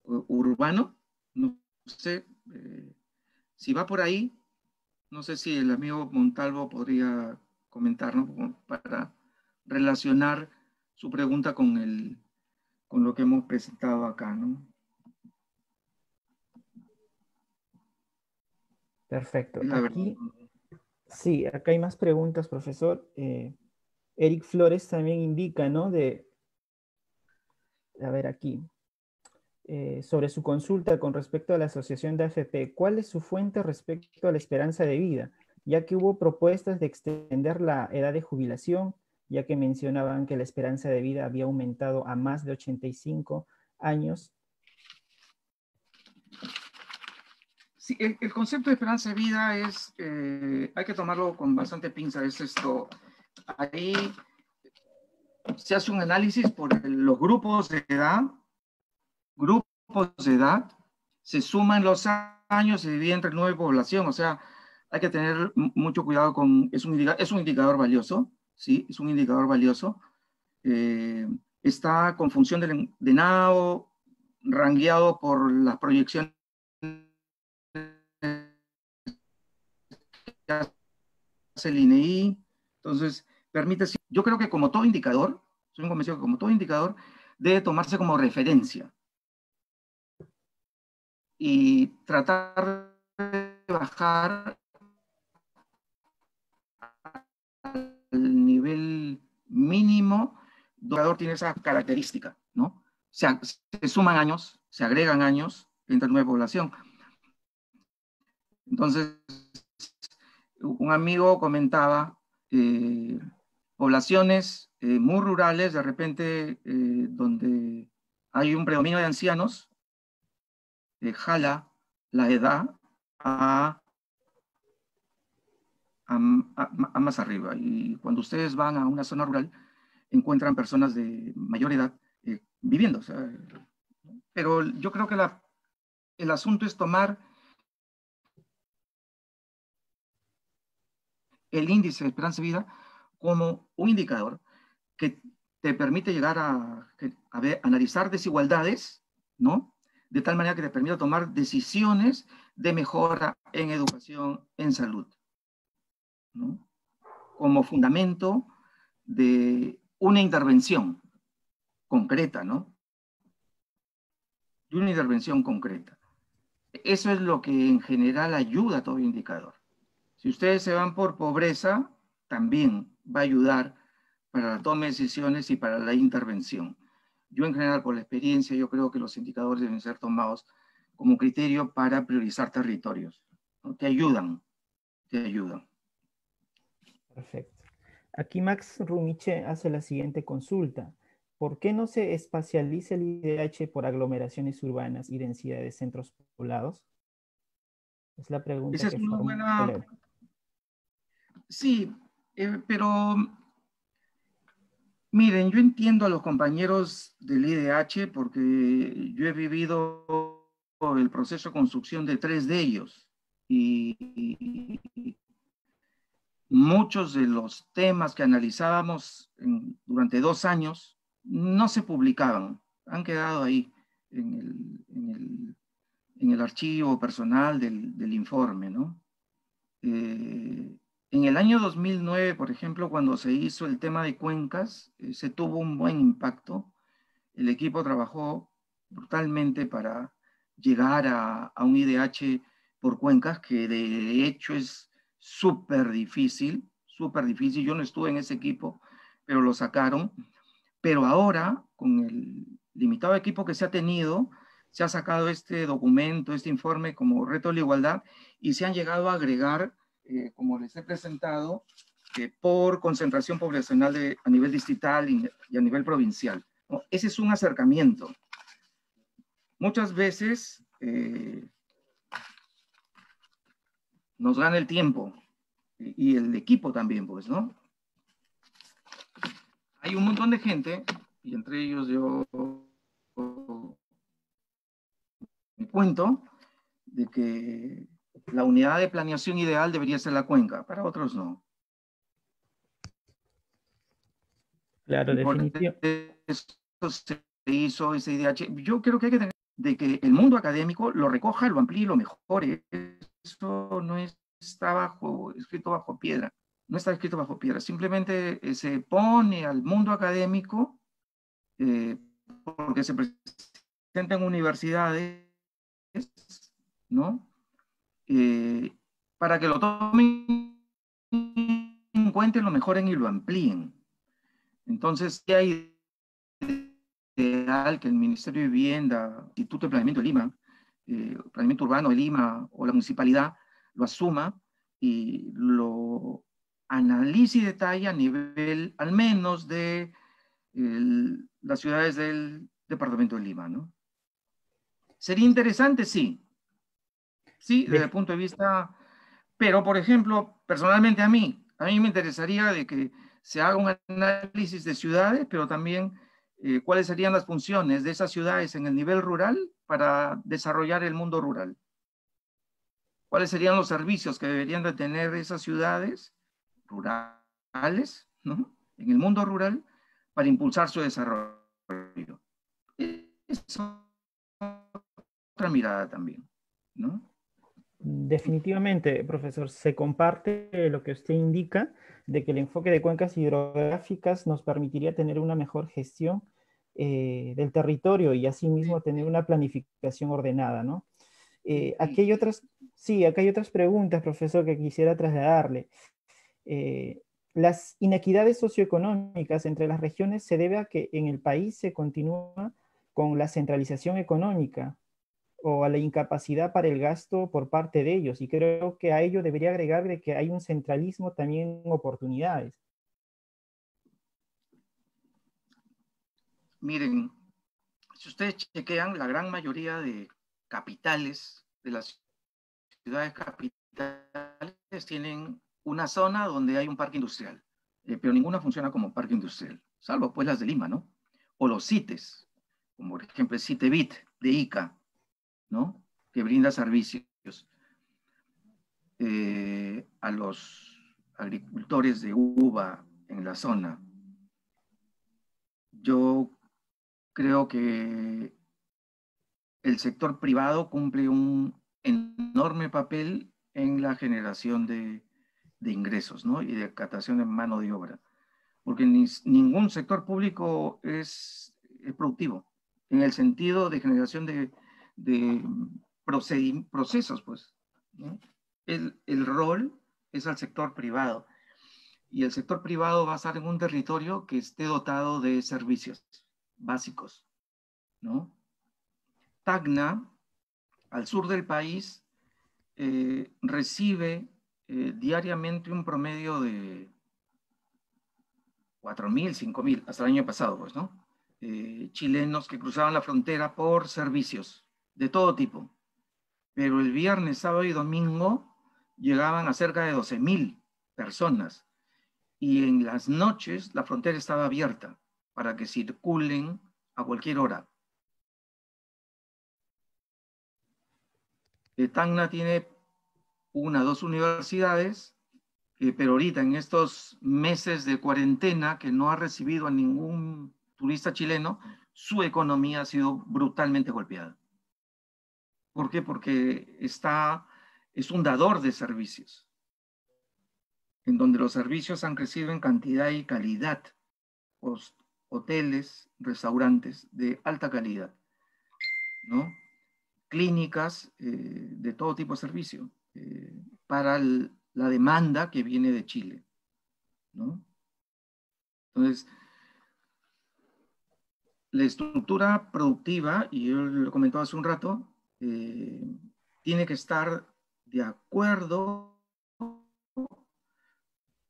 urbano, no sé, eh, si va por ahí, no sé si el amigo Montalvo podría comentar, Para relacionar su pregunta con, el, con lo que hemos presentado acá, ¿no?
Perfecto. Aquí, sí, acá hay más preguntas, profesor. Eh, Eric Flores también indica, ¿no? De, a ver aquí, eh, sobre su consulta con respecto a la asociación de AFP. ¿Cuál es su fuente respecto a la esperanza de vida? Ya que hubo propuestas de extender la edad de jubilación, ya que mencionaban que la esperanza de vida había aumentado a más de 85 años.
Sí, el, concepto de esperanza de vida es, eh, hay que tomarlo con bastante pinza, es esto, ahí se hace un análisis por los grupos de edad, grupos de edad, se suman los años, se divide entre nueva población, o sea, hay que tener mucho cuidado con, es un, es un indicador valioso, ¿sí? Es un indicador valioso. Eh, está con función de, de NAO, rangueado por las proyecciones hace el INEI. Entonces, permite, yo creo que como todo indicador, soy convencido que como todo indicador, debe tomarse como referencia y tratar de bajar al nivel mínimo, indicador tiene esa característica, ¿no? Se, se suman años, se agregan años, entra nueva población. Entonces, un amigo comentaba, eh, poblaciones eh, muy rurales, de repente, eh, donde hay un predominio de ancianos, jala la edad a más arriba. Y cuando ustedes van a una zona rural, encuentran personas de mayor edad viviendo. pero yo creo que el asunto es tomar el índice de esperanza de vida como un indicador que te permite llegar a, analizar desigualdades, ¿no? De tal manera que te permita tomar decisiones de mejora en educación, en salud como fundamento de una intervención concreta, ¿no? De una intervención concreta. Eso es lo que en general ayuda a todo indicador. Si ustedes se van por pobreza, también va a ayudar para la toma de decisiones y para la intervención. Yo en general, por la experiencia, yo creo que los indicadores deben ser tomados como criterio para priorizar territorios. ¿no? Te ayudan, te ayudan.
Perfecto. Aquí Max Rumiche hace la siguiente consulta. ¿Por qué no se espacializa el IDH por aglomeraciones urbanas y densidad de centros poblados? Es la pregunta.
Esa es una buena... Sí, eh, pero miren, yo entiendo a los compañeros del IDH porque yo he vivido el proceso de construcción de tres de ellos y, muchos de los temas que analizábamos durante dos años no se publicaban, han quedado ahí en el, archivo personal del, informe. ¿no? Eh, en el año 2009, por ejemplo, cuando se hizo el tema de cuencas, eh, se tuvo un buen impacto. El equipo trabajó brutalmente para llegar a, a un IDH por cuencas, que de hecho es súper difícil, súper difícil. Yo no estuve en ese equipo, pero lo sacaron. Pero ahora, con el limitado equipo que se ha tenido, se ha sacado este documento, este informe como reto de la igualdad y se han llegado a agregar, eh, como les he presentado, por concentración poblacional a nivel distrital y, a nivel provincial. Ese es un acercamiento. Muchas veces eh, nos gana el tiempo y el equipo también, pues, ¿no? hay un montón de gente, y entre ellos yo me cuento, de que la unidad de planeación ideal debería ser la cuenca, para otros no.
Claro, definitivamente.
Eso se hizo ese IDH. Yo creo que hay que tener de que el mundo académico lo recoja, lo amplíe lo mejore. Eso no está bajo, escrito bajo piedra. No está escrito bajo piedra. Simplemente eh, se pone al mundo académico eh, porque se presenta en universidades, ¿no? Eh, para que lo tomen en cuenta, lo mejoren y lo amplíen. Entonces, ¿qué hay ideal que el Ministerio de Vivienda, Instituto de Planeamiento de Lima, eh, Planeamiento Urbano de Lima o la municipalidad lo asuma y lo analice y detalle a nivel al menos de las ciudades del departamento de Lima, ¿no? Sería interesante, sí. Sí, desde el punto de vista, pero por ejemplo, personalmente a mí, a mí me interesaría de que se haga un análisis de ciudades, pero también eh, cuáles serían las funciones de esas ciudades en el nivel rural para desarrollar el mundo rural. ¿Cuáles serían los servicios que deberían de tener esas ciudades rurales, ¿no? En el mundo rural para impulsar su desarrollo. Es otra mirada también, ¿no?
Definitivamente, profesor, se comparte lo que usted indica de que el enfoque de cuencas hidrográficas nos permitiría tener una mejor gestión eh, del territorio y asimismo tener una planificación ordenada, ¿no? Eh, aquí hay otras, sí, acá hay otras preguntas, profesor, que quisiera trasladarle. Eh, las inequidades socioeconómicas entre las regiones se debe a que en el país se continúa con la centralización económica o a la incapacidad para el gasto por parte de ellos. Y creo que a ello debería agregar de que hay un centralismo también en oportunidades.
Miren, si ustedes chequean, la gran mayoría de capitales, de las ciudades capitales, tienen una zona donde hay un parque industrial, eh, pero ninguna funciona como parque industrial, salvo pues las de Lima, ¿no? O los CITES, como por ejemplo el CITEBIT de ICA, ¿no? Que brinda servicios eh, a los agricultores de uva en la zona. Yo creo que el sector privado cumple un enorme papel en la generación de, ingresos ¿no? y de captación de mano de obra, porque ningún sector público es, productivo en el sentido de generación de, procesos, pues. El, el rol es al sector privado y el sector privado va a estar en un territorio que esté dotado de servicios básicos, ¿no? Tacna, al sur del país, eh, recibe eh, diariamente un promedio de 4.000, 5.000, hasta el año pasado, pues, ¿no? Eh, chilenos que cruzaban la frontera por servicios de todo tipo. Pero el viernes, sábado y domingo llegaban a cerca de 12.000 personas. Y en las noches la frontera estaba abierta para que circulen a cualquier hora. Tacna tiene una, dos universidades, eh, pero ahorita en estos meses de cuarentena que no ha recibido a ningún turista chileno, su economía ha sido brutalmente golpeada. ¿Por qué? Porque está, es un dador de servicios, en donde los servicios han crecido en cantidad y calidad hoteles, restaurantes de alta calidad, ¿no? Clínicas eh, de todo tipo de servicio eh, para la demanda que viene de Chile, ¿no? Entonces, la estructura productiva, y yo lo comentaba hace un rato, eh, tiene que estar de acuerdo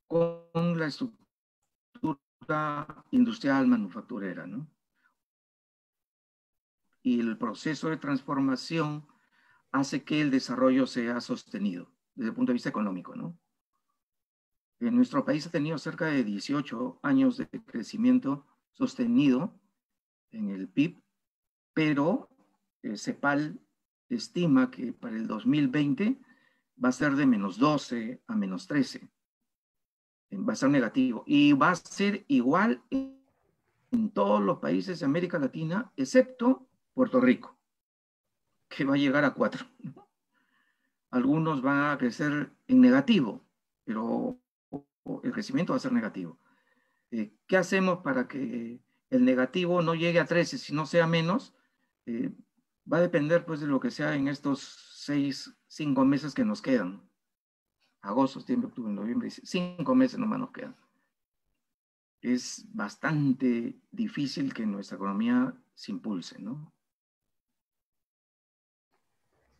con la estructura industrial manufacturera, ¿no? Y el proceso de transformación hace que el desarrollo sea sostenido desde el punto de vista económico, ¿no? nuestro país ha tenido cerca de 18 años de crecimiento sostenido en el PIB, pero el CEPAL estima que para el 2020 va a ser de menos 12 a menos 13. Va a ser negativo. Y va a ser igual en todos los países de América Latina, excepto Puerto Rico, que va a llegar a 4. Algunos van a crecer en negativo, pero el crecimiento va a ser negativo. Eh, ¿Qué hacemos para que el negativo no llegue a 13, sino sea menos? Eh, va a depender pues de lo que sea en estos seis, cinco meses que nos quedan. Agosto, septiembre, octubre, noviembre, cinco meses nomás nos quedan. Es bastante difícil que nuestra economía se impulse, ¿no?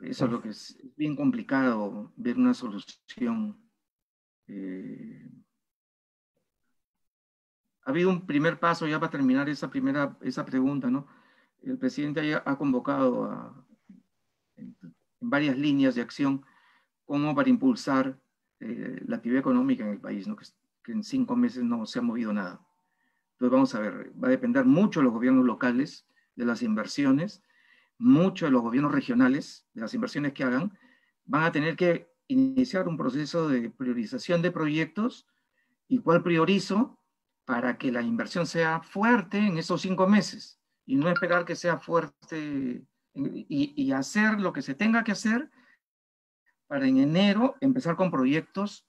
Eso es lo que es, bien complicado ver una solución. Eh, ha habido un primer paso ya para terminar esa primera esa pregunta, ¿no? El presidente ha convocado en, varias líneas de acción como para impulsar eh, la actividad económica en el país, ¿no? Que, que, en cinco meses no se ha movido nada. Entonces vamos a ver, va a depender mucho de los gobiernos locales, de las inversiones, mucho de los gobiernos regionales, de las inversiones que hagan, van a tener que iniciar un proceso de priorización de proyectos y cuál priorizo para que la inversión sea fuerte en esos cinco meses y no esperar que sea fuerte y, hacer lo que se tenga que hacer para en enero empezar con proyectos,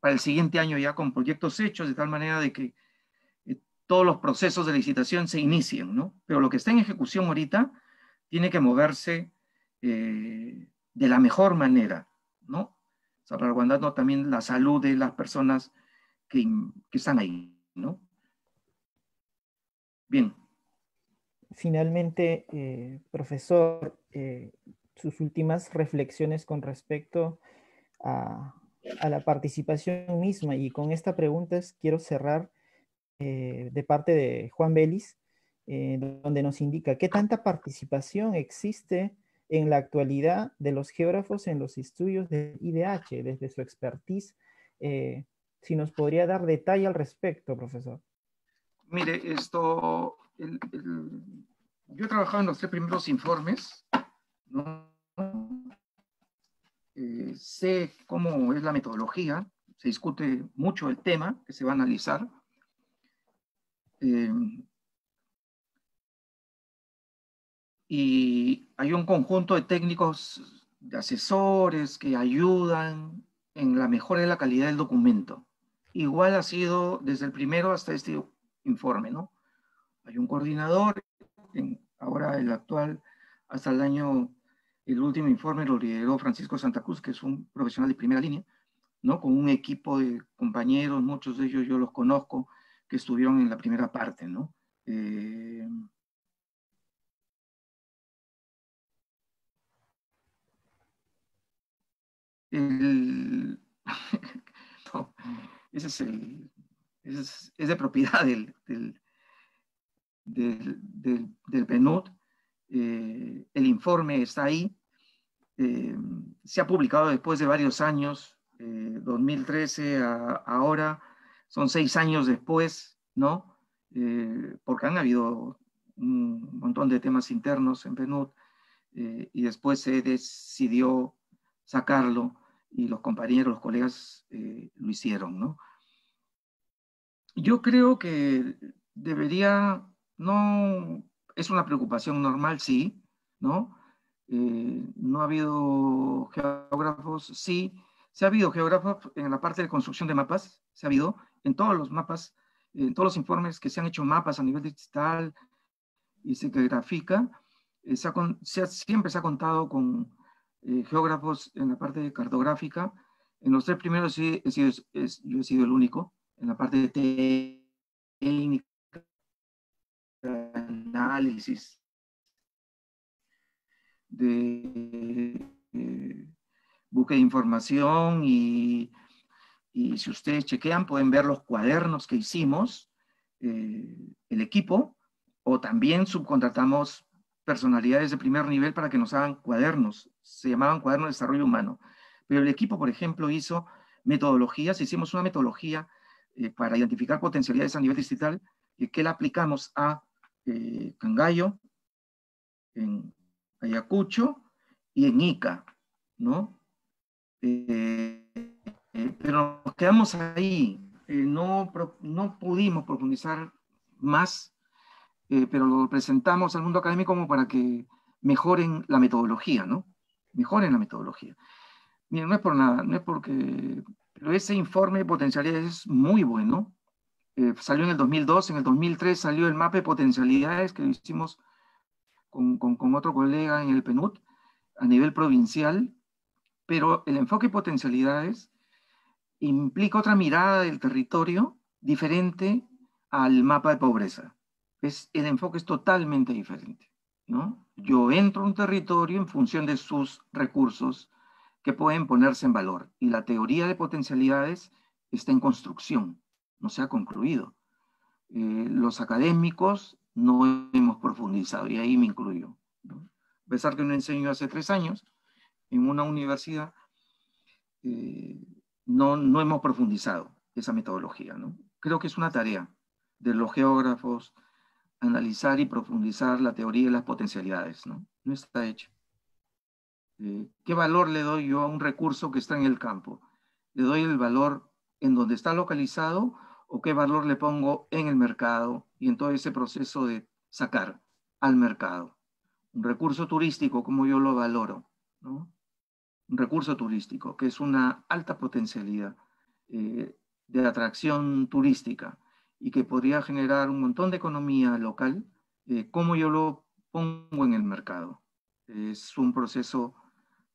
para el siguiente año ya con proyectos hechos, de tal manera de que eh, todos los procesos de licitación se inicien, ¿no? Pero lo que está en ejecución ahorita tiene que moverse eh, de la mejor manera, ¿no? Salvaguardando también la salud de las personas que, que están ahí, ¿no? Bien.
Finalmente, eh, profesor, eh, sus últimas reflexiones con respecto a, la participación misma. Y con esta pregunta quiero cerrar eh, de parte de Juan Belis, donde nos indica qué tanta participación existe en la actualidad de los geógrafos en los estudios del IDH, desde su expertise. si nos podría dar detalle al respecto, profesor.
Mire, esto yo he trabajado en los tres primeros informes, eh, sé cómo es la metodología, se discute mucho el tema que se va a analizar. Eh, y hay un conjunto de técnicos, de asesores que ayudan en la mejora de la calidad del documento. Igual ha sido desde el primero hasta este informe, ¿no? Hay un coordinador, ahora el actual, hasta el año, el último informe lo lideró Francisco Santa Cruz, que es un profesional de primera línea, ¿no? Con un equipo de compañeros, muchos de ellos yo los conozco, que estuvieron en la primera parte, ¿no? Eh, ese es el, es, de propiedad del, del, PNUD. Eh, el informe está ahí. Eh, se ha publicado después de varios años, 2013 eh, a, ahora, son seis años después, ¿no? porque han habido un montón de temas internos en PNUD y después se decidió sacarlo y los compañeros, los colegas lo hicieron, ¿no? Yo creo que debería no, es una preocupación normal, sí, ¿no? Eh, no ha habido geógrafos, sí, se ha habido geógrafos en la parte de construcción de mapas, se ha habido en todos los mapas, en todos los informes que se han hecho mapas a nivel digital y se grafica, eh, siempre se ha contado con eh, geógrafos en la parte cartográfica. En los tres primeros he sido, yo he sido el único, en la parte técnica análisis, de eh, de información y, y, si ustedes chequean pueden ver los cuadernos que hicimos, eh, el equipo, o también subcontratamos personalidades de primer nivel para que nos hagan cuadernos, se llamaban cuadernos de desarrollo humano. Pero el equipo, por ejemplo, hizo metodologías, hicimos una metodología eh, para identificar potencialidades a nivel distrital y que la aplicamos a eh, Cangallo, en Ayacucho y en Ica, ¿no? Eh, pero nos quedamos ahí, no, no pudimos profundizar más, pero lo presentamos al mundo académico como para que mejoren la metodología, ¿no? Mejoren la metodología. Miren, no es por nada, no es porque... Pero ese informe de es muy bueno. Eh, salió en el 2002, en el 2003 salió el mapa de potencialidades que hicimos con, otro colega en el PNUD a nivel provincial, pero el enfoque de potencialidades implica otra mirada del territorio diferente al mapa de pobreza. Es, el enfoque es totalmente diferente. ¿no? Yo entro a un territorio en función de sus recursos, que pueden ponerse en valor. Y la teoría de potencialidades está en construcción, no se ha concluido. Eh, los académicos no hemos profundizado, y ahí me incluyo. A pesar que no enseño hace tres años en una universidad, eh, no, no hemos profundizado esa metodología. ¿no? Creo que es una tarea de los geógrafos analizar y profundizar la teoría de las potencialidades. No, no está hecho. Eh, ¿Qué valor le doy yo a un recurso que está en el campo? ¿Le doy el valor en donde está localizado o qué valor le pongo en el mercado y en todo ese proceso de sacar al mercado? Un recurso turístico, como yo lo valoro, ¿no? Un recurso turístico, que es una alta potencialidad eh, de atracción turística y que podría generar un montón de economía local, eh, ¿cómo yo lo pongo en el mercado? Es un proceso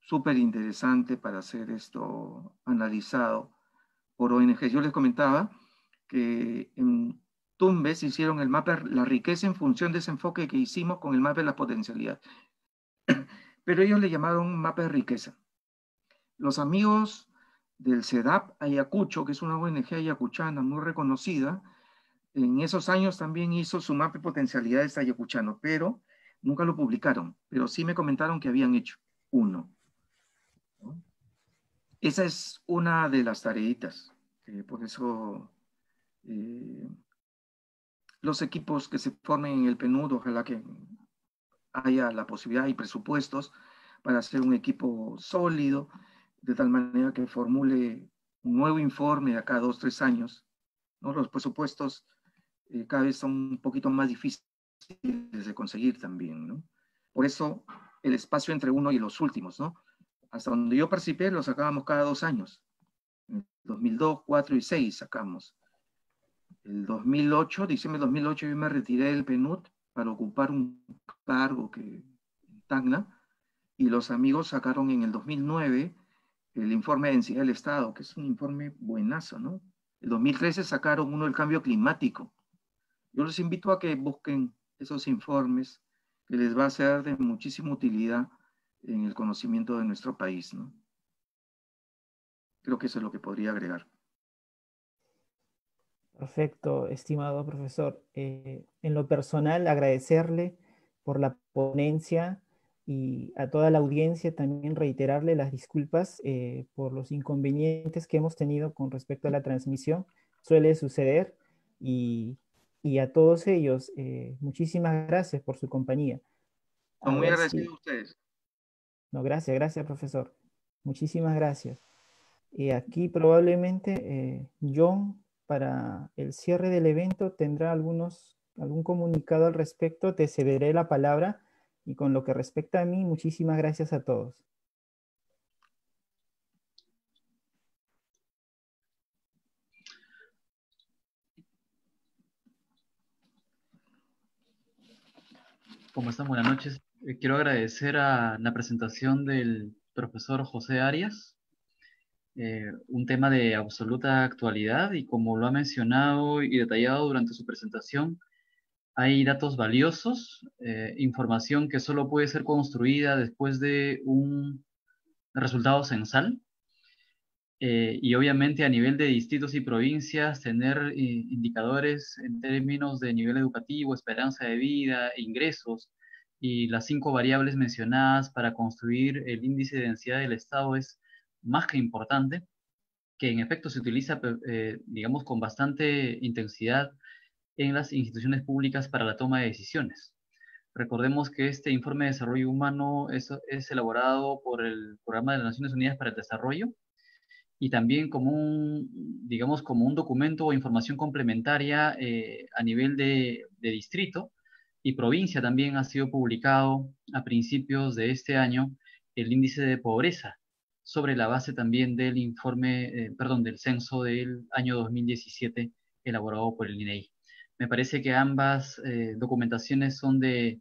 súper interesante para ser esto analizado por ONG. Yo les comentaba que en Tumbes hicieron el mapa, la riqueza en función de ese enfoque que hicimos con el mapa de la potencialidad. Pero ellos le llamaron mapa de riqueza. Los amigos del CEDAP Ayacucho, que es una ONG ayacuchana muy reconocida, en esos años también hizo su mapa de potencialidades ayacuchano, pero nunca lo publicaron, pero sí me comentaron que habían hecho uno. Esa es una de las tareitas. por eso eh, los equipos que se formen en el PNUD, ojalá que haya la posibilidad y presupuestos para hacer un equipo sólido, de tal manera que formule un nuevo informe a cada dos, tres años. ¿no? Los presupuestos eh, cada vez son un poquito más difíciles de conseguir también. ¿no? Por eso el espacio entre uno y los últimos, ¿no? hasta donde yo participé, lo sacábamos cada dos años. En 2002, 2004 y 2006 sacamos. El 2008, diciembre de 2008, yo me retiré del PNUD para ocupar un cargo que, en Tacna, y los amigos sacaron en el 2009 el informe de densidad del Estado, que es un informe buenazo, ¿no? El 2013 sacaron uno del cambio climático. Yo les invito a que busquen esos informes que les va a ser de muchísima utilidad en el conocimiento de nuestro país. ¿no? Creo que eso es lo que podría agregar.
Perfecto, estimado profesor. Eh, en lo personal, agradecerle por la ponencia y a toda la audiencia también reiterarle las disculpas eh, por los inconvenientes que hemos tenido con respecto a la transmisión. Suele suceder y, y a todos ellos, eh, muchísimas gracias por su compañía.
muy agradecido a ustedes.
No, gracias, gracias, profesor. Muchísimas gracias. Y aquí probablemente John, para el cierre del evento, tendrá algunos, algún comunicado al respecto. Te cederé la palabra. Y con lo que respecta a mí, muchísimas gracias a todos.
¿Cómo están? Buenas noches. Eh, quiero agradecer a la presentación del profesor José Arias, eh, un tema de absoluta actualidad y como lo ha mencionado y detallado durante su presentación, hay datos valiosos, eh, información que solo puede ser construida después de un resultado censal. y obviamente a nivel de distritos y provincias, tener indicadores en términos de nivel educativo, esperanza de vida, ingresos, y las cinco variables mencionadas para construir el índice de densidad del Estado es más que importante. que en efecto se utiliza, eh, digamos, con bastante intensidad en las instituciones públicas para la toma de decisiones. Recordemos que este informe de desarrollo humano es, es elaborado por el Programa de las Naciones Unidas para el Desarrollo y también como un, digamos, como un documento o información complementaria eh, a nivel de, de, distrito y provincia también ha sido publicado a principios de este año el índice de pobreza sobre la base también del informe, eh, perdón, del censo del año 2017 elaborado por el INEI. Me parece que ambas eh, documentaciones son de,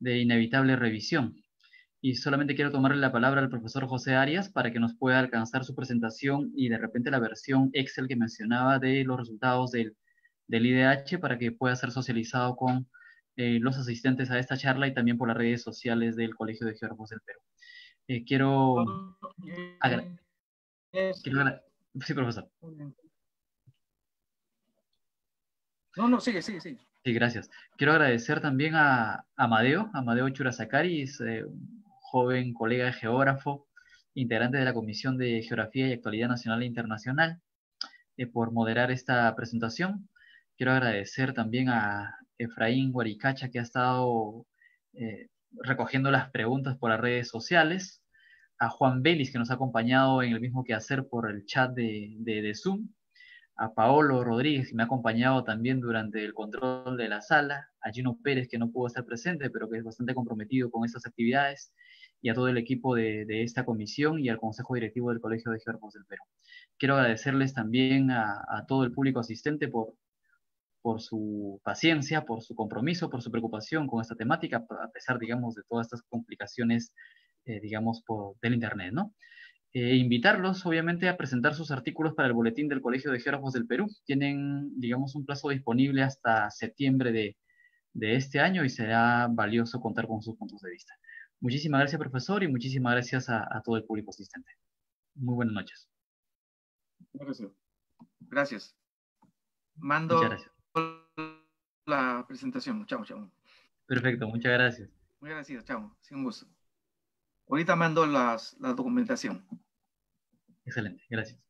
inevitable revisión. Y solamente quiero tomarle la palabra al profesor José Arias para que nos pueda alcanzar su presentación y de repente la versión Excel que mencionaba de los resultados del, del IDH para que pueda ser socializado con eh, los asistentes a esta charla y también por las redes sociales del Colegio de Geógrafos del Perú. Eh, quiero... Sí, profesor.
No, no, sigue, sigue, sigue.
Sí, gracias. Quiero agradecer también a Amadeo, Amadeo Churazacaris, eh, joven colega geógrafo, integrante de la Comisión de Geografía y Actualidad Nacional e Internacional, eh, por moderar esta presentación. Quiero agradecer también a Efraín Guaricacha, que ha estado eh, recogiendo las preguntas por las redes sociales, a Juan Belis, que nos ha acompañado en el mismo quehacer por el chat de, de, Zoom, a Paolo Rodríguez, que me ha acompañado también durante el control de la sala, a Gino Pérez, que no pudo estar presente, pero que es bastante comprometido con estas actividades, y a todo el equipo de, de esta comisión y al Consejo Directivo del Colegio de Geógrafos del Perú. Quiero agradecerles también a todo el público asistente por, por su paciencia, por su compromiso, por su preocupación con esta temática, a pesar, digamos, de todas estas complicaciones, eh, digamos, por, del Internet, ¿no? Eh, invitarlos, obviamente, a presentar sus artículos para el boletín del Colegio de Geógrafos del Perú. Tienen, digamos, un plazo disponible hasta septiembre de, de este año y será valioso contar con sus puntos de vista. Muchísimas gracias, profesor, y muchísimas gracias a, a todo el público asistente. Muy buenas noches.
Gracias. Gracias. Mando. Muchas gracias la presentación. Chao, chao.
Perfecto, muchas gracias.
Muy agradecido, chao. Sin gusto. Ahorita mando las, la documentación.
Excelente, gracias.